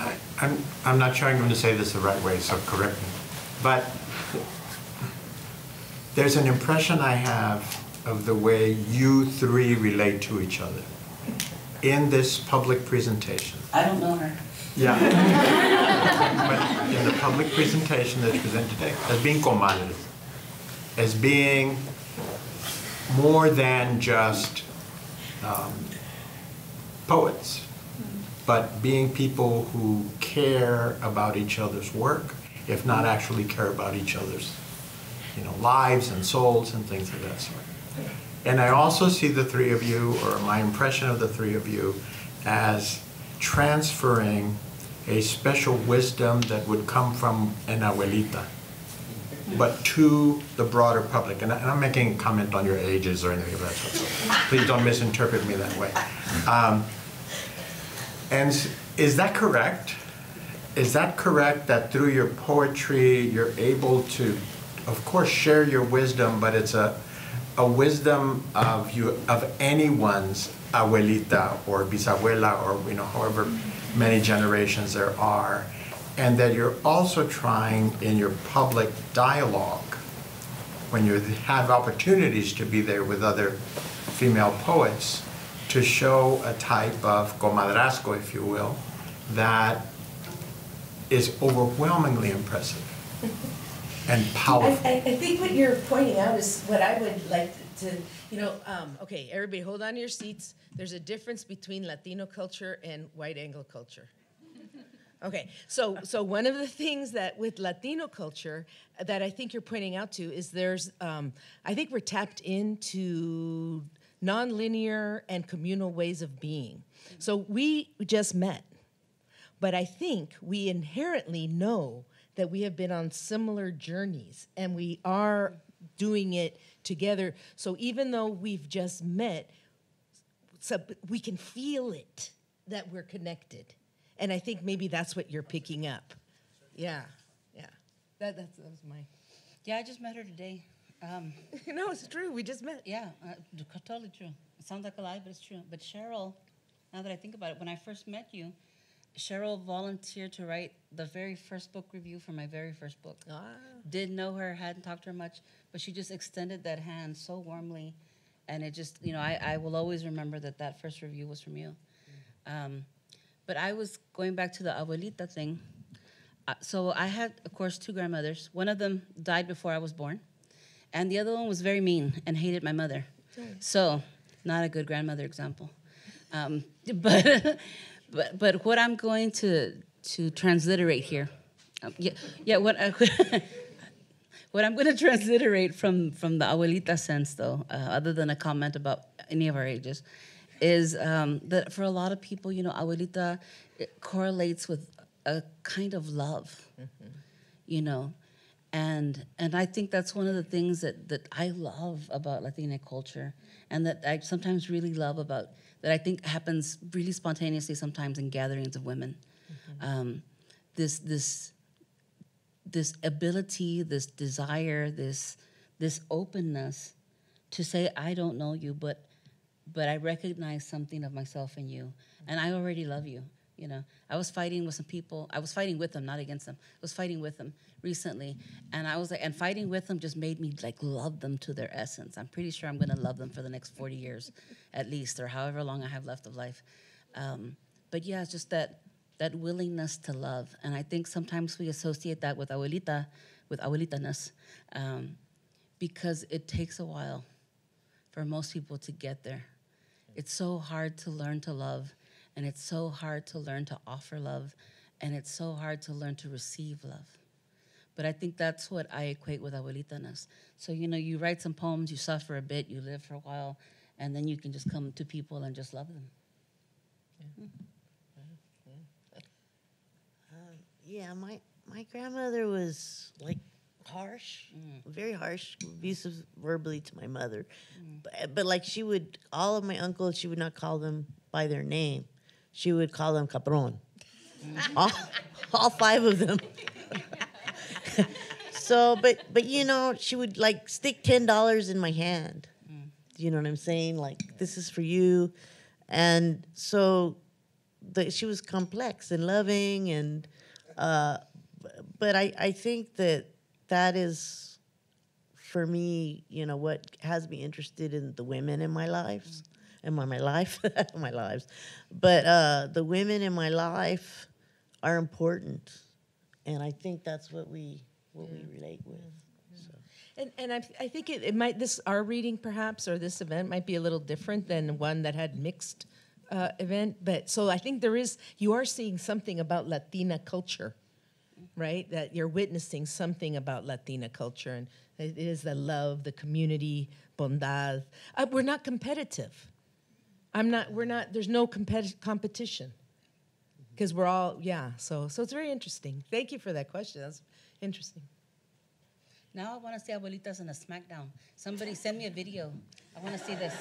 I, I'm, I'm not sure I'm going to say this the right way, so correct me. But there's an impression I have of the way you three relate to each other in this public presentation. I don't know her. Yeah. but in the public presentation that's presented today, as being comadres, as being more than just um, poets, but being people who care about each other's work, if not actually care about each other's, you know, lives and souls and things of that sort. And I also see the three of you, or my impression of the three of you, as transferring a special wisdom that would come from an abuelita, but to the broader public. And I'm making a comment on your ages or anything of that sort, so please don't misinterpret me that way. Um, and is that correct? Is that correct that through your poetry, you're able to, of course, share your wisdom, but it's a, a wisdom of you of anyone's abuelita or bisabuela or you know however many generations there are, and that you're also trying in your public dialogue when you have opportunities to be there with other female poets to show a type of comadrazgo, if you will, that is overwhelmingly impressive and powerful. I, I, I think what you're pointing out is what I would like to, you know, um, okay, everybody hold on to your seats. There's a difference between Latino culture and white Anglo culture. Okay, so so one of the things that with Latino culture that I think you're pointing out to is there's um, I think we're tapped into nonlinear and communal ways of being. So we just met, but I think we inherently know that we have been on similar journeys and we are doing it together. So even though we've just met, so we can feel it that we're connected. And I think maybe that's what you're picking up. Yeah, yeah. That, that's, that was my. Yeah, I just met her today. Um, no, it's true. We just met. yeah, uh, totally true. It sounds like a lie, but it's true. But Sheryl, now that I think about it, when I first met you, Sheryl volunteered to write the very first book review for my very first book. Ah. Didn't know her, hadn't talked to her much, but she just extended that hand so warmly. And it just, you know, I, I will always remember that that first review was from you. Um, but I was going back to the abuelita thing. Uh, so I had, of course, two grandmothers. One of them died before I was born, and the other one was very mean and hated my mother. So, not a good grandmother example. Um, but, but, but what I'm going to to transliterate here, um, yeah, yeah, what I, what I'm going to transliterate from from the abuelita sense, though, uh, other than a comment about any of our ages, is um, that for a lot of people, you know, abuelita it correlates with a kind of love, you know, and and I think that's one of the things that that I love about Latina culture, and that I sometimes really love about that I think happens really spontaneously sometimes in gatherings of women. Um, this this this ability, this desire, this this openness to say, I don't know you, but but I recognize something of myself in you, and I already love you. You know, I was fighting with some people. I was fighting with them, not against them. I was fighting with them recently, and I was like, and fighting with them just made me like love them to their essence. I'm pretty sure I'm gonna love them for the next 40 years, at least, or however long I have left of life. Um, but yeah, it's just that that willingness to love, and I think sometimes we associate that with abuelita, with abuelitaness, um, because it takes a while for most people to get there. It's so hard to learn to love, and it's so hard to learn to offer love, and it's so hard to learn to receive love. But I think that's what I equate with abuelitanas. So, you know, you write some poems, you suffer a bit, you live for a while, and then you can just come to people and just love them. Yeah, mm. um, my my grandmother was like harsh, mm. very harsh, abusive verbally to my mother. Mm. But, but like she would, all of my uncles, she would not call them by their name. She would call them capron. all, all five of them. so, but but you know, she would like stick ten dollars in my hand. You know what I'm saying? Like this is for you, and so the, she was complex and loving and uh, but I, I think that that is for me you know what has me interested in the women in my lives in my, my life my lives but uh, the women in my life are important and i think that's what we what we relate with so. And, and I, I think it, it might this our reading perhaps or this event might be a little different than one that had mixed uh, event. But so I think there is you are seeing something about Latina culture, right? That you're witnessing something about Latina culture, and it is the love, the community, bondad. Uh, we're not competitive. I'm not. We're not. There's no competi- competition because we're all yeah. So so it's very interesting. Thank you for that question. That's interesting. Now I want to see abuelitas in a smackdown. Somebody send me a video. I want to see this.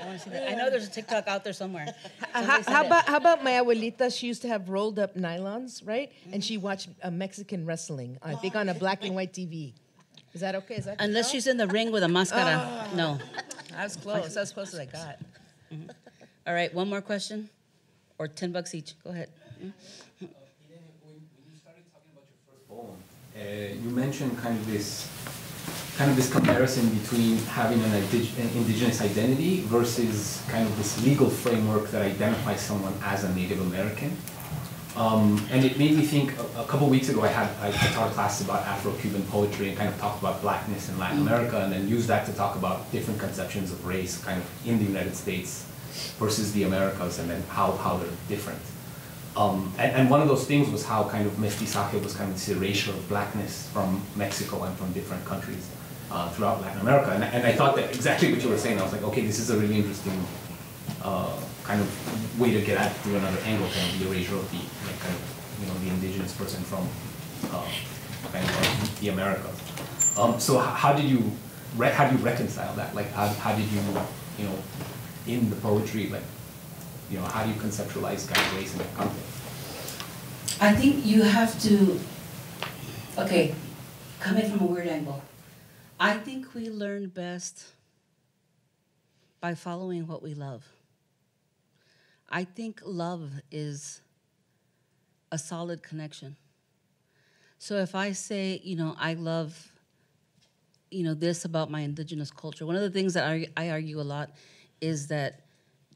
I want to see that. I know there's a TikTok out there somewhere. How, how about how about my abuelita? She used to have rolled up nylons, right? And she watched uh, Mexican wrestling. I think on a black and white TV. Is that okay? Is that Unless she's in the ring with a mascara. No. I was close. That's as close as I got. All right, one more question, or ten bucks each. Go ahead. uh, you mentioned kind of this kind of this comparison between having an, an indigenous identity versus kind of this legal framework that identifies someone as a Native American. Um, and it made me think. A, a couple weeks ago, I had I, I taught a class about Afro-Cuban poetry and kind of talked about blackness in Latin America, and then used that to talk about different conceptions of race, kind of in the United States versus the Americas, and then how how they're different. Um, and, and one of those things was how kind of mestizaje was kind of this erasure of blackness from Mexico and from different countries uh, throughout Latin America. And, and I thought that exactly what you were saying. I was like, okay, this is a really interesting uh, kind of way to get at through another angle, kind of the erasure of the like, kind of you know the indigenous person from uh, kind of the Americas. Um, so how did you how do you reconcile that? Like how, how did you you know in the poetry like you know how do you conceptualize kind of race in that context? I think you have to. Okay, coming from a weird angle. I think we learn best by following what we love. I think love is a solid connection. So if I say, you know, I love, you know, this about my indigenous culture, one of the things that I, I argue a lot is that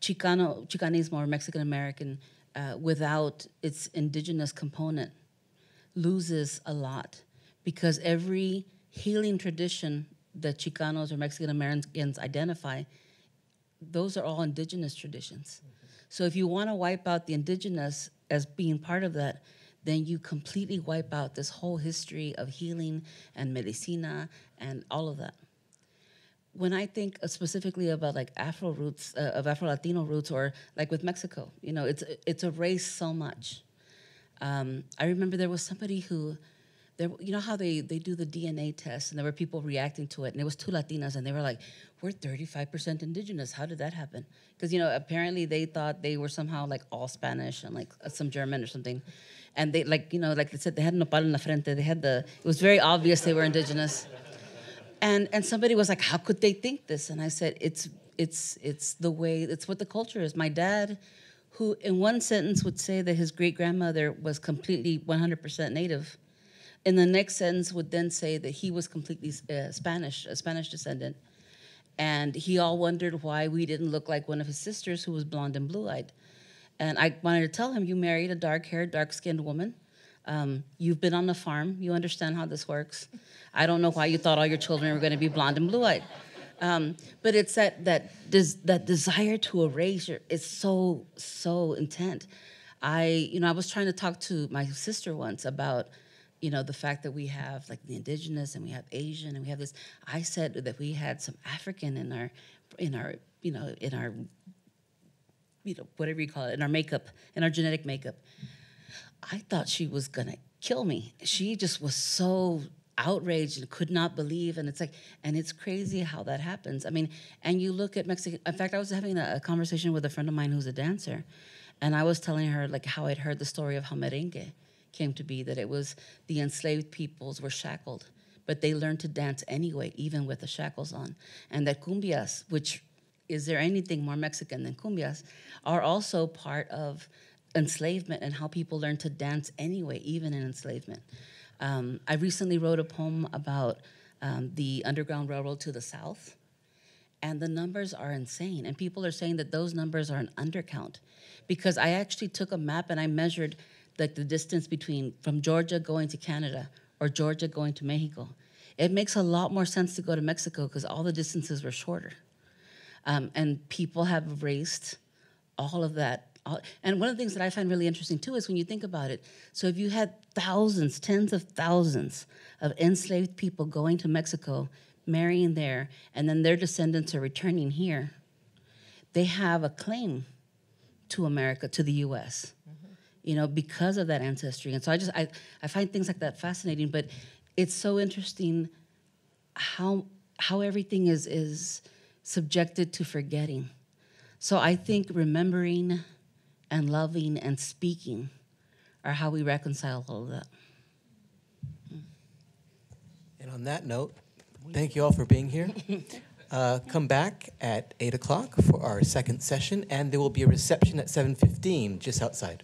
Chicano, Chicanismo or Mexican American, uh, without its indigenous component, loses a lot because every healing tradition that Chicanos or Mexican Americans identify, those are all indigenous traditions. So if you want to wipe out the indigenous as being part of that, then you completely wipe out this whole history of healing and medicina and all of that. When I think specifically about like Afro roots, uh, of Afro Latino roots, or like with Mexico, you know, it's it's erased so much. Um, I remember there was somebody who, there, you know how they, they do the DNA test and there were people reacting to it and it was two Latinas and they were like, we're 35% indigenous. How did that happen? Because, you know, apparently they thought they were somehow like all Spanish and like uh, some German or something. And they like, you know, like they said, they had nopal in la frente. They had the, it was very obvious they were indigenous. And, and somebody was like, how could they think this? And I said, it's, it's, it's the way, it's what the culture is. My dad, who in one sentence would say that his great grandmother was completely 100% native, in the next sentence would then say that he was completely uh, Spanish, a Spanish descendant. And he all wondered why we didn't look like one of his sisters who was blonde and blue eyed. And I wanted to tell him, You married a dark haired, dark skinned woman. Um, you've been on the farm. You understand how this works. I don't know why you thought all your children were going to be blonde and blue eyed. Um, but it's that that des- that desire to erase your it's so so intent. I you know I was trying to talk to my sister once about you know the fact that we have like the indigenous and we have Asian and we have this. I said that we had some African in our in our you know in our you know whatever you call it in our makeup in our genetic makeup. I thought she was gonna kill me. She just was so outraged and could not believe and it's like and it's crazy how that happens i mean and you look at mexican in fact i was having a, a, conversation with a friend of mine who's a dancer and i was telling her like how i'd heard the story of how came to be that it was the enslaved peoples were shackled but they learned to dance anyway even with the shackles on and that cumbias which is there anything more mexican than cumbias are also part of enslavement and how people learn to dance anyway even in enslavement um, I recently wrote a poem about um, the Underground Railroad to the South, and the numbers are insane. And people are saying that those numbers are an undercount because I actually took a map and I measured like the distance between from Georgia going to Canada or Georgia going to Mexico. It makes a lot more sense to go to Mexico because all the distances were shorter. Um, and people have erased all of that and one of the things that I find really interesting too is when you think about it. So if you had thousands, tens of thousands of enslaved people going to Mexico, marrying there, and then their descendants are returning here, they have a claim to America, to the U.S. You know, because of that ancestry. And so I just I, I find things like that fascinating. But it's so interesting how how everything is is subjected to forgetting. So I think remembering and loving and speaking are how we reconcile all of that. And on that note, thank you all for being here. Uh, come back at 8 o'clock for our second session, and there will be a reception at 7.15 just outside.